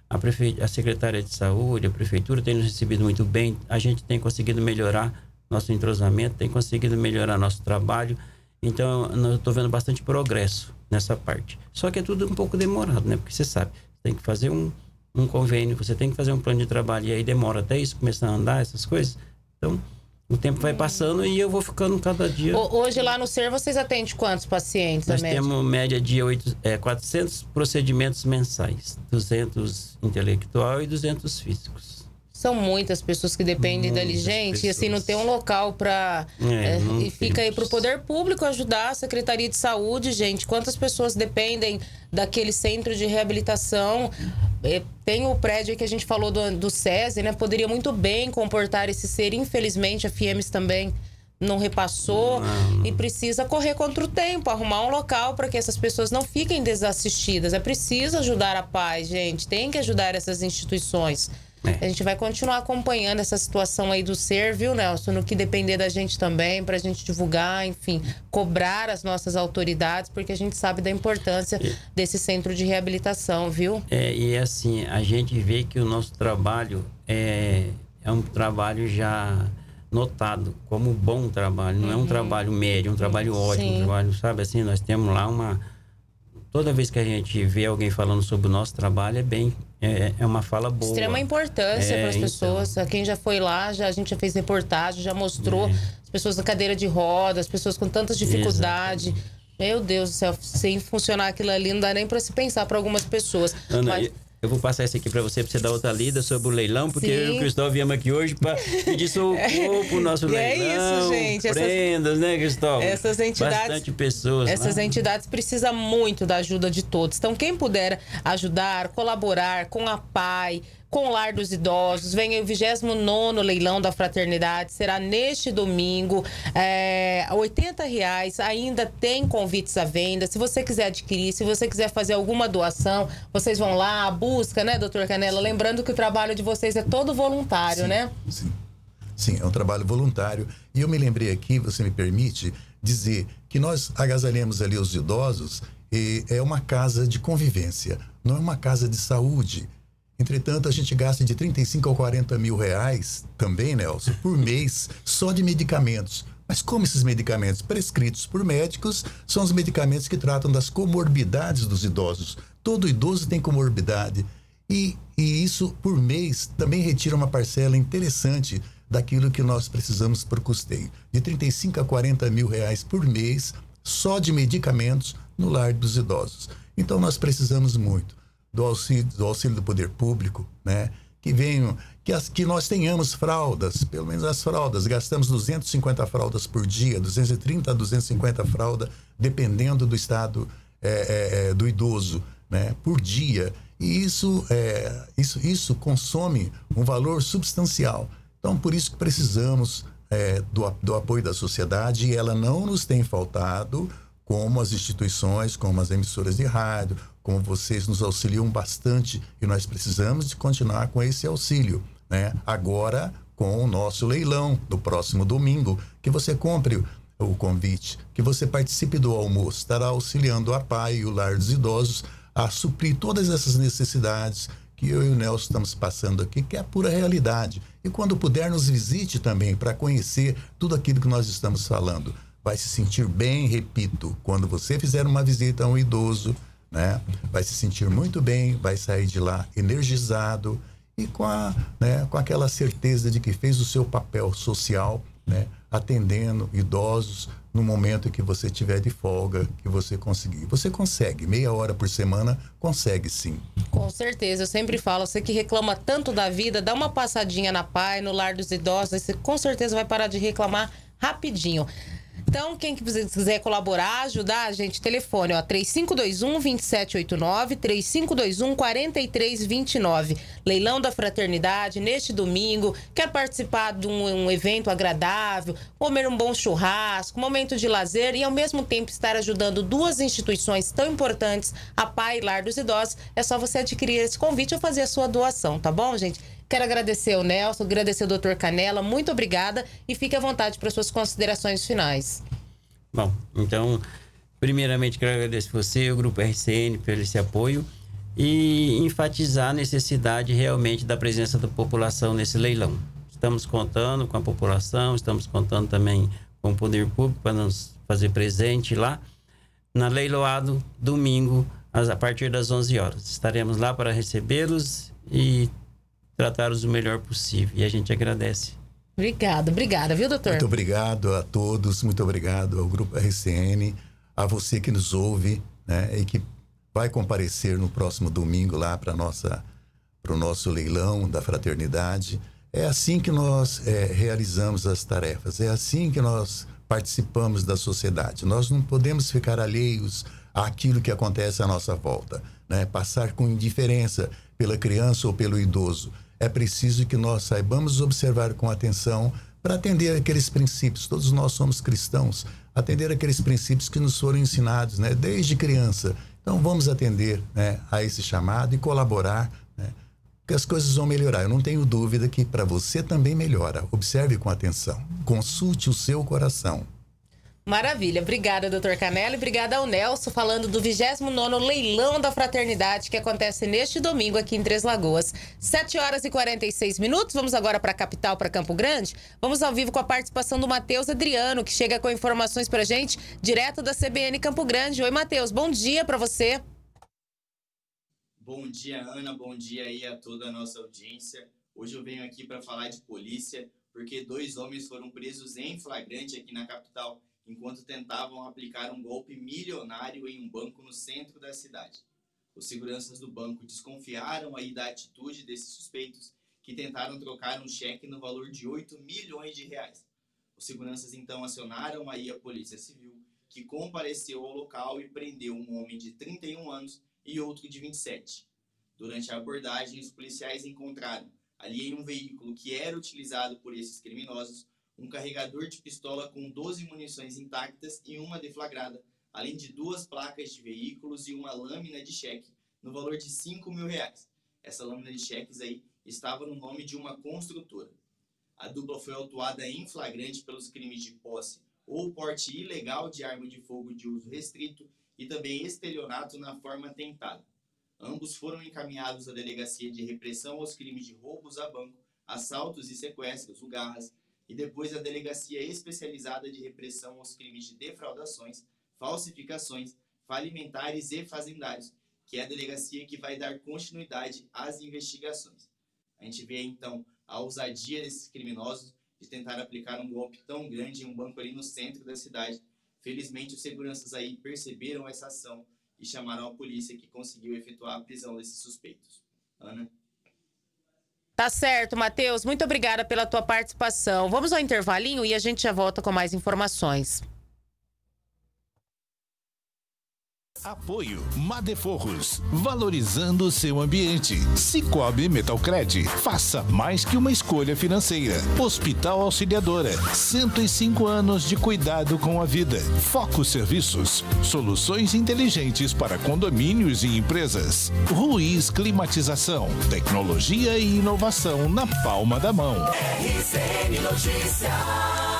A, prefe... a Secretaria de Saúde, a Prefeitura tem nos recebido muito bem, a gente tem conseguido melhorar nosso entrosamento, tem conseguido melhorar nosso trabalho, então eu estou vendo bastante progresso nessa parte. Só que é tudo um pouco demorado, né? Porque você sabe, tem que fazer um, um convênio, você tem que fazer um plano de trabalho, e aí demora até isso começar a andar, essas coisas. Então, o tempo vai passando e eu vou ficando cada dia. Hoje lá no SER vocês atendem quantos pacientes? Nós temos média de 8, é, 400 procedimentos mensais, 200 intelectual e 200 físicos. São muitas pessoas que dependem muitas dali, gente. Pessoas. E assim, não tem um local para. É, é, e fica aí para o poder público ajudar a Secretaria de Saúde, gente. Quantas pessoas dependem daquele centro de reabilitação? É, tem o prédio que a gente falou do, do SESI, né? Poderia muito bem comportar esse ser. Infelizmente, a FIEMS também não repassou não. e precisa correr contra o tempo, arrumar um local para que essas pessoas não fiquem desassistidas. É preciso ajudar a paz, gente. Tem que ajudar essas instituições. É. A gente vai continuar acompanhando essa situação aí do ser, viu, Nelson? No que depender da gente também, para a gente divulgar, enfim, cobrar as nossas autoridades, porque a gente sabe da importância é. desse centro de reabilitação, viu? É, e assim, a gente vê que o nosso trabalho é, é um trabalho já notado como bom trabalho, não uhum. é um uhum. trabalho médio, é um trabalho ótimo, um trabalho, sabe assim, nós temos lá uma toda vez que a gente vê alguém falando sobre o nosso trabalho, é bem. É, é uma fala boa. Extrema importância é, para as então. pessoas. Então... Quem já foi lá, já, a gente já fez reportagem, já mostrou é. as pessoas na cadeira de rodas, as pessoas com tantas dificuldades. Meu Deus do céu, sem funcionar aquilo ali, não dá nem para se pensar para algumas pessoas. Ana, Mas... Eu vou passar esse aqui para você, para você dar outra lida sobre o leilão, porque Sim. eu e o Cristóvão viemos aqui hoje para pedir socorro pro nosso e leilão. É isso, gente. Prendas, essas, né, Cristóvão? Essas entidades. Bastante pessoas. Essas né? entidades precisam muito da ajuda de todos. Então, quem puder ajudar, colaborar com a PAI, com o Lar dos Idosos. Vem o 29 leilão da Fraternidade, será neste domingo. É, 80 reais, ainda tem convites à venda. Se você quiser adquirir, se você quiser fazer alguma doação, vocês vão lá, busca, né, doutor Canela? Lembrando que o trabalho de vocês é todo voluntário, sim, né? Sim. Sim, é um trabalho voluntário. E eu me lembrei aqui, você me permite, dizer que nós agasalhamos ali os idosos e é uma casa de convivência, não é uma casa de saúde Entretanto, a gente gasta de 35 a 40 mil reais também, Nelson, por mês, só de medicamentos. Mas como esses medicamentos prescritos por médicos são os medicamentos que tratam das comorbidades dos idosos? Todo idoso tem comorbidade. E, e isso, por mês, também retira uma parcela interessante daquilo que nós precisamos por custeio. De 35 a 40 mil reais por mês, só de medicamentos no lar dos idosos. Então, nós precisamos muito do auxílio, do auxílio do poder público, né? Que venham, que, as, que nós tenhamos fraldas, pelo menos as fraldas, gastamos 250 fraldas por dia, 230 a 250 fraldas, dependendo do estado é, é, do idoso, né? Por dia. E isso, é, isso, isso consome um valor substancial. Então, por isso que precisamos do, do apoio da sociedade e ela não nos tem faltado, como as instituições, como as emissoras de rádio, como vocês nos auxiliam bastante e nós precisamos de continuar com esse auxílio, né? Agora com o nosso leilão do próximo domingo, que você compre o convite, que você participe do almoço, estará auxiliando a PAI e o Lar dos Idosos a suprir todas essas necessidades que eu e o Nelson estamos passando aqui, que é a pura realidade. E quando puder, nos visite também para conhecer tudo aquilo que nós estamos falando. Vai se sentir bem, repito, quando você fizer uma visita a um idoso, né? Vai se sentir muito bem, vai sair de lá energizado e com, a, né, com aquela certeza de que fez o seu papel social, né? Atendendo idosos no momento que você tiver de folga, que você conseguir. Você consegue, meia hora por semana, consegue sim. Com certeza, eu sempre falo, você que reclama tanto da vida, dá uma passadinha na PAI, no lar dos idosos, você com certeza vai parar de reclamar rapidinho. Então, quem quiser colaborar, ajudar a gente, telefone, ó, 3521-2789, 3521-4329. Leilão da Fraternidade, neste domingo. Quer participar de um, um, evento agradável, comer um bom churrasco, momento de lazer e, ao mesmo tempo, estar ajudando duas instituições tão importantes, a Pai e Lar dos Idosos, é só você adquirir esse convite ou fazer a sua doação, tá bom, gente? Quero agradecer o Nelson, agradecer o Dr. Canela, muito obrigada e fique à vontade para suas considerações finais. Bom, então, primeiramente quero agradecer você, o Grupo RCN, pelo esse apoio e enfatizar a necessidade realmente da presença da população nesse leilão. Estamos contando com a população, estamos contando também com o poder público para nos fazer presente lá. Na leiloado, domingo, a partir das 11 horas. Estaremos lá para recebê-los e tratá-los o melhor possível. E a gente agradece. Obrigada, obrigada, viu, doutor? Muito obrigado a todos, muito obrigado ao Grupo RCN, a você que nos ouve né, e que vai comparecer no próximo domingo lá para nossa para o nosso leilão da fraternidade. É assim que nós é, realizamos as tarefas, é assim que nós participamos da sociedade. Nós não podemos ficar alheios àquilo que acontece à nossa volta, né? passar com indiferença pela criança ou pelo idoso é preciso que nós saibamos observar com atenção para atender aqueles princípios. Todos nós somos cristãos, atender aqueles princípios que nos foram ensinados, né, desde criança. Então vamos atender né, a esse chamado e colaborar, né, que as coisas vão melhorar. Eu não tenho dúvida que para você também melhora. Observe com atenção, consulte o seu Maravilha. Obrigada, doutor Canela. E obrigada ao Nelson, falando do 29 Leilão da Fraternidade, que acontece neste domingo aqui em Três Lagoas. 7 horas e 46 minutos. Vamos agora para a capital, para Campo Grande. Vamos ao vivo com a participação do Matheus Adriano, que chega com informações para gente, direto da CBN Campo Grande. Oi, Matheus. Bom dia para você. Bom dia, Ana. Bom dia aí a toda a nossa audiência. Hoje eu venho aqui para falar de polícia, porque dois homens foram presos em flagrante aqui na capital enquanto tentavam aplicar um golpe milionário em um banco no centro da cidade. Os seguranças do banco desconfiaram aí da atitude desses suspeitos, que tentaram trocar um cheque no valor de 8 milhões de reais. Os seguranças então acionaram aí a Polícia Civil, que compareceu ao local e prendeu um homem de 31 anos e outro de 27. Durante a abordagem, os policiais encontraram ali em um veículo que era utilizado por esses criminosos um carregador de pistola com 12 munições intactas e uma deflagrada, além de duas placas de veículos e uma lâmina de cheque no valor de 5 mil reais. Essa lâmina de cheques aí estava no nome de uma construtora. A dupla foi autuada em flagrante pelos crimes de posse ou porte ilegal de arma de fogo de uso restrito e também estelionato na forma tentada. Ambos foram encaminhados à Delegacia de Repressão aos Crimes de Roubos a Banco, Assaltos e Sequestros, o Garras, e depois a Delegacia Especializada de Repressão aos Crimes de Defraudações, Falsificações, Falimentares e Fazendários, que é a delegacia que vai dar continuidade às investigações. A gente vê então a ousadia desses criminosos de tentar aplicar um golpe tão grande em um banco ali no centro da cidade. Felizmente, os seguranças aí perceberam essa ação e chamaram a polícia que conseguiu efetuar a prisão desses suspeitos. Ana? Tá certo, Matheus. Muito obrigada pela tua participação. Vamos ao intervalinho e a gente já volta com mais informações. Apoio Madeforros, valorizando o seu ambiente. Cicobi Metalcred, faça mais que uma escolha financeira. Hospital Auxiliadora, 105 anos de cuidado com a vida. Foco Serviços, soluções inteligentes para condomínios e empresas. Ruiz Climatização, tecnologia e inovação na palma da mão. RCN Notícias.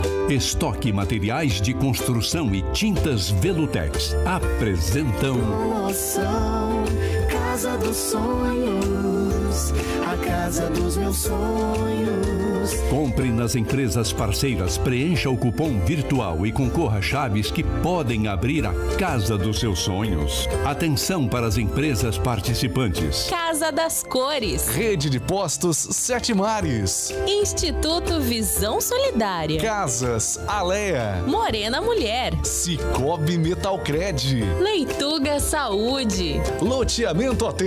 Estoque Materiais de Construção e Tintas Velutex apresentam Casa dos Sonhos. A casa dos meus sonhos. Compre nas empresas parceiras, preencha o cupom virtual e concorra a chaves que podem abrir a casa dos seus sonhos. Atenção para as empresas participantes. Casa das Cores. Rede de Postos Sete Mares. Instituto Visão Solidária. Casas Alea. Morena Mulher. Cicobi Metalcred. Leituga Saúde. Loteamento AT.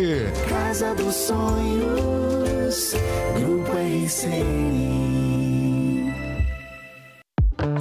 Casa dos Sonhos, Grupo RCN.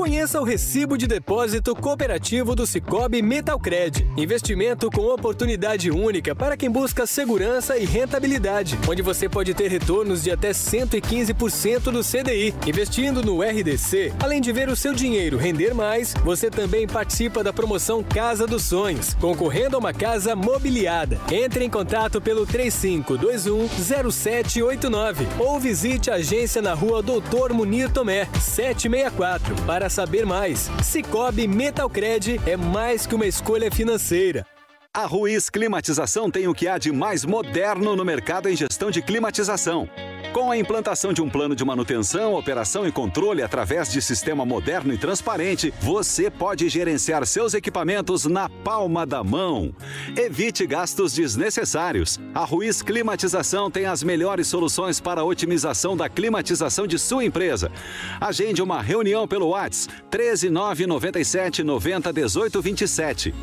Conheça o recibo de depósito cooperativo do Cicobi Metalcred. Investimento com oportunidade única para quem busca segurança e rentabilidade, onde você pode ter retornos de até 115% do CDI. Investindo no RDC, além de ver o seu dinheiro render mais, você também participa da promoção Casa dos Sonhos, concorrendo a uma casa mobiliada. Entre em contato pelo 3521 0789 ou visite a agência na rua Doutor Munir Tomé, 764 para saber mais. Cicobi Metalcred é mais que uma escolha financeira. A Ruiz Climatização tem o que há de mais moderno no mercado em gestão de climatização. Com a implantação de um plano de manutenção, operação e controle através de sistema moderno e transparente, você pode gerenciar seus equipamentos na palma da mão. Evite gastos desnecessários. A Ruiz Climatização tem as melhores soluções para a otimização da climatização de sua empresa. Agende uma reunião pelo WhatsApp 13997 90 18 27.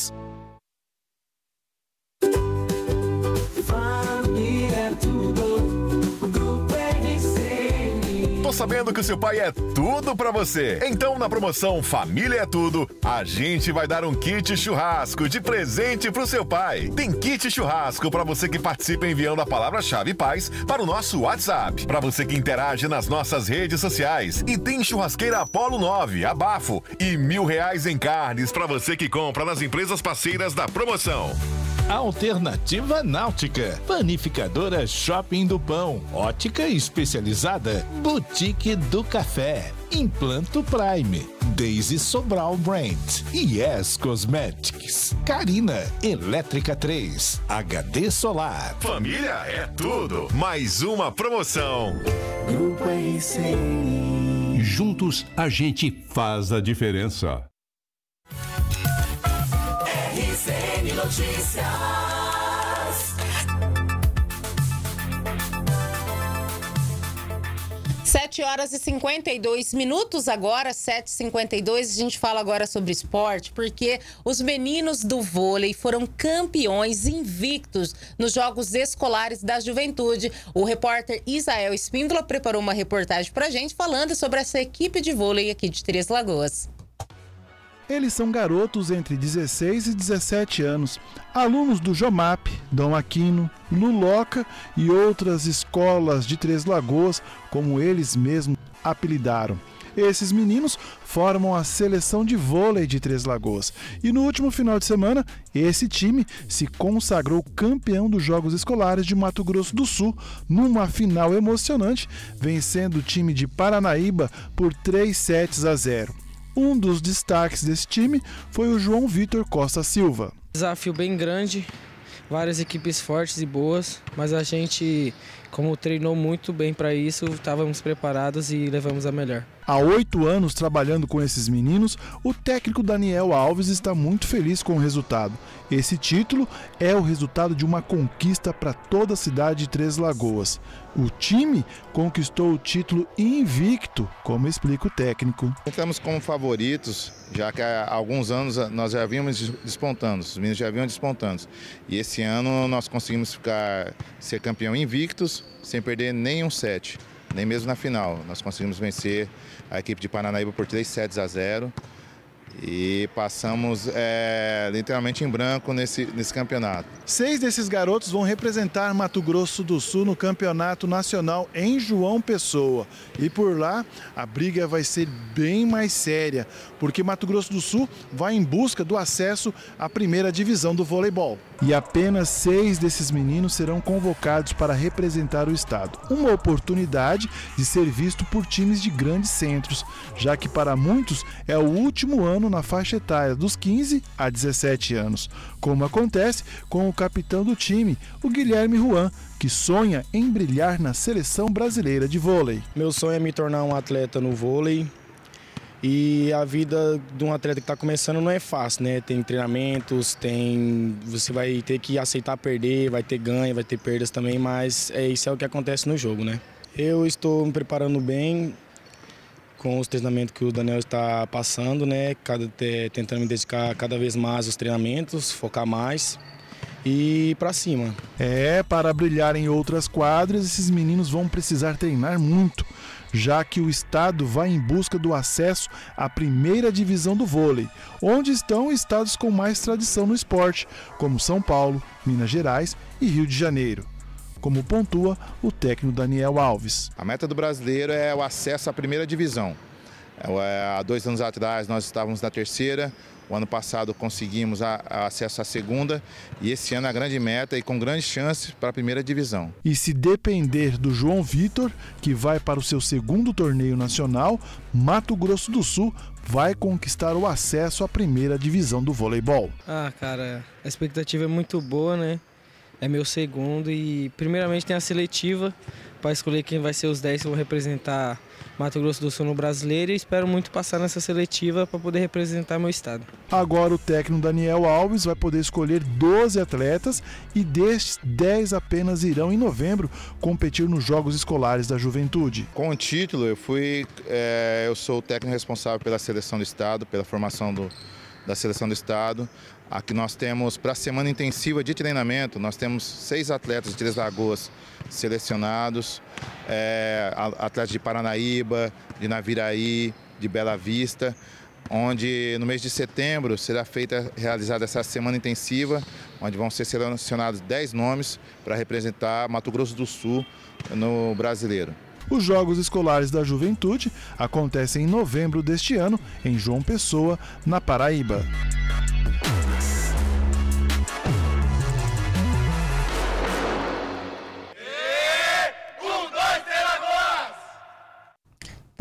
Sabendo que o seu pai é tudo pra você. Então, na promoção Família é Tudo, a gente vai dar um kit churrasco de presente pro seu pai. Tem kit churrasco pra você que participa enviando a palavra-chave paz para o nosso WhatsApp. Pra você que interage nas nossas redes sociais. E tem churrasqueira Apolo 9, abafo e mil reais em carnes pra você que compra nas empresas parceiras da promoção. Alternativa Náutica, Panificadora Shopping do Pão, Ótica Especializada, Boutique do Café, Implanto Prime, Daisy Sobral Brand, Yes Cosmetics, Carina, Elétrica 3, HD Solar. Família é tudo. Mais uma promoção. Grupo RCN. Juntos a gente faz a diferença. Notícias. 7 horas e 52 minutos agora, 7h52. A gente fala agora sobre esporte, porque os meninos do vôlei foram campeões invictos nos Jogos Escolares da Juventude. O repórter Isael Espíndola preparou uma reportagem pra gente falando sobre essa equipe de vôlei aqui de Três Lagoas. Eles são garotos entre 16 e 17 anos, alunos do Jomap, Dom Aquino, Luloca e outras escolas de Três Lagoas, como eles mesmos apelidaram. Esses meninos formam a seleção de vôlei de Três Lagoas. E no último final de semana, esse time se consagrou campeão dos Jogos Escolares de Mato Grosso do Sul, numa final emocionante, vencendo o time de Paranaíba por 3 sets a 0. Um dos destaques desse time foi o João Vitor Costa Silva. Desafio bem grande, várias equipes fortes e boas, mas a gente, como treinou muito bem para isso, estávamos preparados e levamos a melhor. Há oito anos trabalhando com esses meninos, o técnico Daniel Alves está muito feliz com o resultado. Esse título é o resultado de uma conquista para toda a cidade de Três Lagoas. O time conquistou o título invicto, como explica o técnico. Estamos como favoritos, já que há alguns anos nós já vínhamos despontando, os meninos já vinham despontando. E esse ano nós conseguimos ficar ser campeão invictos, sem perder nenhum set, nem mesmo na final. Nós conseguimos vencer a equipe de Paranaíba por 3 sets a 0. e passamos é, literalmente em branco nesse, nesse campeonato. Seis desses garotos vão representar Mato Grosso do Sul no Campeonato Nacional em João Pessoa. E por lá a briga vai ser bem mais séria, porque Mato Grosso do Sul vai em busca do acesso à primeira divisão do voleibol. E apenas seis desses meninos serão convocados para representar o estado. Uma oportunidade de ser visto por times de grandes centros, já que para muitos é o último ano na faixa etária dos 15 a 17 anos, como acontece com o capitão do time, o Guilherme Juan, que sonha em brilhar na seleção brasileira de vôlei. Meu sonho é me tornar um atleta no vôlei. E a vida de um atleta que está começando não é fácil, né? Tem treinamentos, tem você vai ter que aceitar perder, vai ter ganho, vai ter perdas também, mas é isso é o que acontece no jogo, né? Eu estou me preparando bem com os treinamentos que o Daniel está passando, né? Cada, tentando me dedicar cada vez mais aos treinamentos, focar mais e para cima. É, para brilhar em outras quadras, esses meninos vão precisar treinar muito, já que o estado vai em busca do acesso à primeira divisão do vôlei, onde estão estados com mais tradição no esporte, como São Paulo, Minas Gerais e Rio de Janeiro. Como pontua o técnico Daniel Alves. A meta do brasileiro é o acesso à primeira divisão. É, há dois anos atrás nós estávamos na terceira, o ano passado conseguimos a, a acesso à segunda e esse ano a grande meta e com grandes chances para a primeira divisão. E se depender do João Vitor, que vai para o seu segundo torneio nacional, Mato Grosso do Sul vai conquistar o acesso à primeira divisão do voleibol. Ah, cara, a expectativa é muito boa, né? É meu segundo e primeiramente tem a seletiva para escolher quem vai ser os 10 que vão representar Mato Grosso do Sul no brasileiro e espero muito passar nessa seletiva para poder representar meu estado. Agora o técnico Daniel Alves vai poder escolher 12 atletas e destes 10 apenas irão em novembro competir nos Jogos Escolares da Juventude. Com o título eu fui, é, eu sou o técnico responsável pela seleção do estado, pela formação do, da seleção do estado. Aqui nós temos, para a semana intensiva de treinamento, nós temos seis atletas de Três Lagoas selecionados, é, atletas de Paranaíba, de Naviraí, de Bela Vista, onde no mês de setembro será feita, realizada essa semana intensiva, onde vão ser selecionados 10 nomes para representar Mato Grosso do Sul no brasileiro. Os Jogos Escolares da Juventude acontecem em novembro deste ano, em João Pessoa, na Paraíba.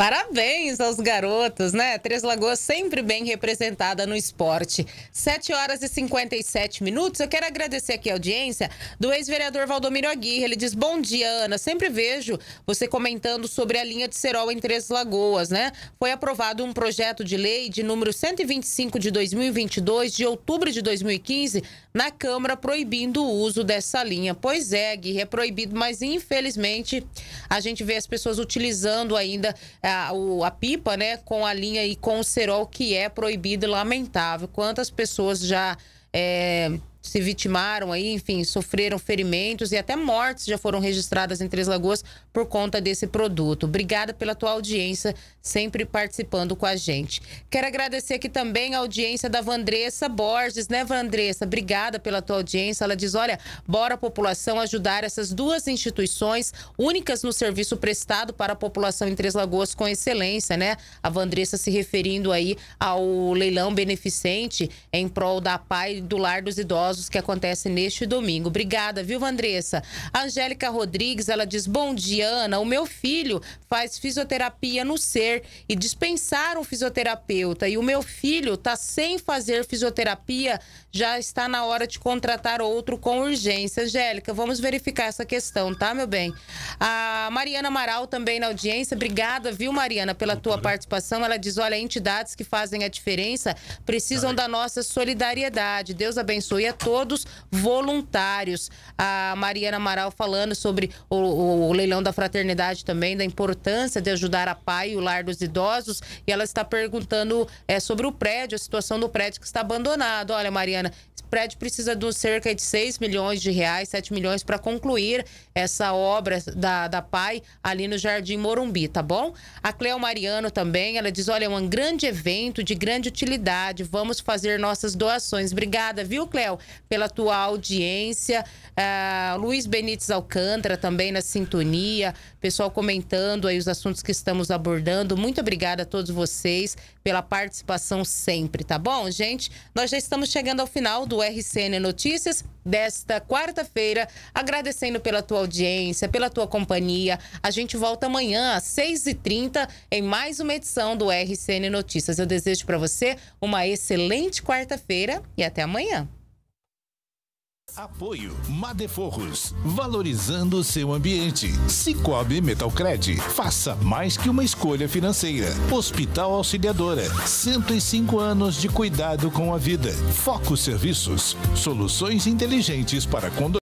Parabéns aos garotos, né? Três Lagoas sempre bem representada no esporte. 7 horas e 57 minutos. Eu quero agradecer aqui a audiência do ex-vereador Valdomiro Aguirre. Ele diz: Bom dia, Ana. Sempre vejo você comentando sobre a linha de Serol em Três Lagoas, né? Foi aprovado um projeto de lei de número 125 de 2022, de outubro de 2015, na Câmara, proibindo o uso dessa linha. Pois é, Aguirre, é proibido, mas infelizmente a gente vê as pessoas utilizando ainda a, o, a pipa, né, com a linha e com o cerol, que é proibido e lamentável. Quantas pessoas já é, se vitimaram aí, enfim, sofreram ferimentos e até mortes já foram registradas em Três Lagoas por conta desse produto. Obrigada pela tua audiência, sempre participando com a gente. Quero agradecer aqui também a audiência da Vandressa Borges, né, Vandressa? Obrigada pela tua audiência. Ela diz: olha, bora a população ajudar essas duas instituições únicas no serviço prestado para a população em Três Lagoas com excelência, né? A Vandressa se referindo aí ao leilão beneficente em prol da PAI do Lar dos Idosos que acontece neste domingo. Obrigada, viu, Vandressa? A Angélica Rodrigues, ela diz: Bom dia, Ana. O meu filho faz fisioterapia no ser e dispensaram fisioterapeuta. E o meu filho tá sem fazer fisioterapia, já está na hora de contratar outro com urgência. Angélica, vamos verificar essa questão, tá, meu bem? A Mariana Amaral também na audiência. Obrigada, viu, Mariana, pela tua participação. Ela diz: olha, entidades que fazem a diferença precisam da nossa solidariedade. Deus abençoe a todos voluntários. A Mariana Amaral falando sobre o, o, leilão da fraternidade também, da importância de ajudar a pai e o lar dos idosos. E ela está perguntando é, sobre o prédio, a situação do prédio que está abandonado. Olha, Mariana, prédio precisa de cerca de 6 milhões de reais, 7 milhões para concluir essa obra da, da PAI ali no Jardim Morumbi, tá bom? A Cleo Mariano também, ela diz: olha, é um grande evento de grande utilidade, vamos fazer nossas doações. Obrigada, viu, Cleo, pela tua audiência. Uh, Luiz Benites Alcântara também na sintonia, pessoal comentando aí os assuntos que estamos abordando. Muito obrigada a todos vocês pela participação sempre, tá bom, gente? Nós já estamos chegando ao final do RCN Notícias desta quarta-feira, agradecendo pela tua audiência, pela tua companhia. A gente volta amanhã às 6h30 em mais uma edição do RCN Notícias. Eu desejo para você uma excelente quarta-feira e até amanhã. Apoio Madeforros, valorizando seu ambiente. Cicobi Metalcred, faça mais que uma escolha financeira. Hospital Auxiliadora, 105 anos de cuidado com a vida. Foco Serviços, soluções inteligentes para condomínio.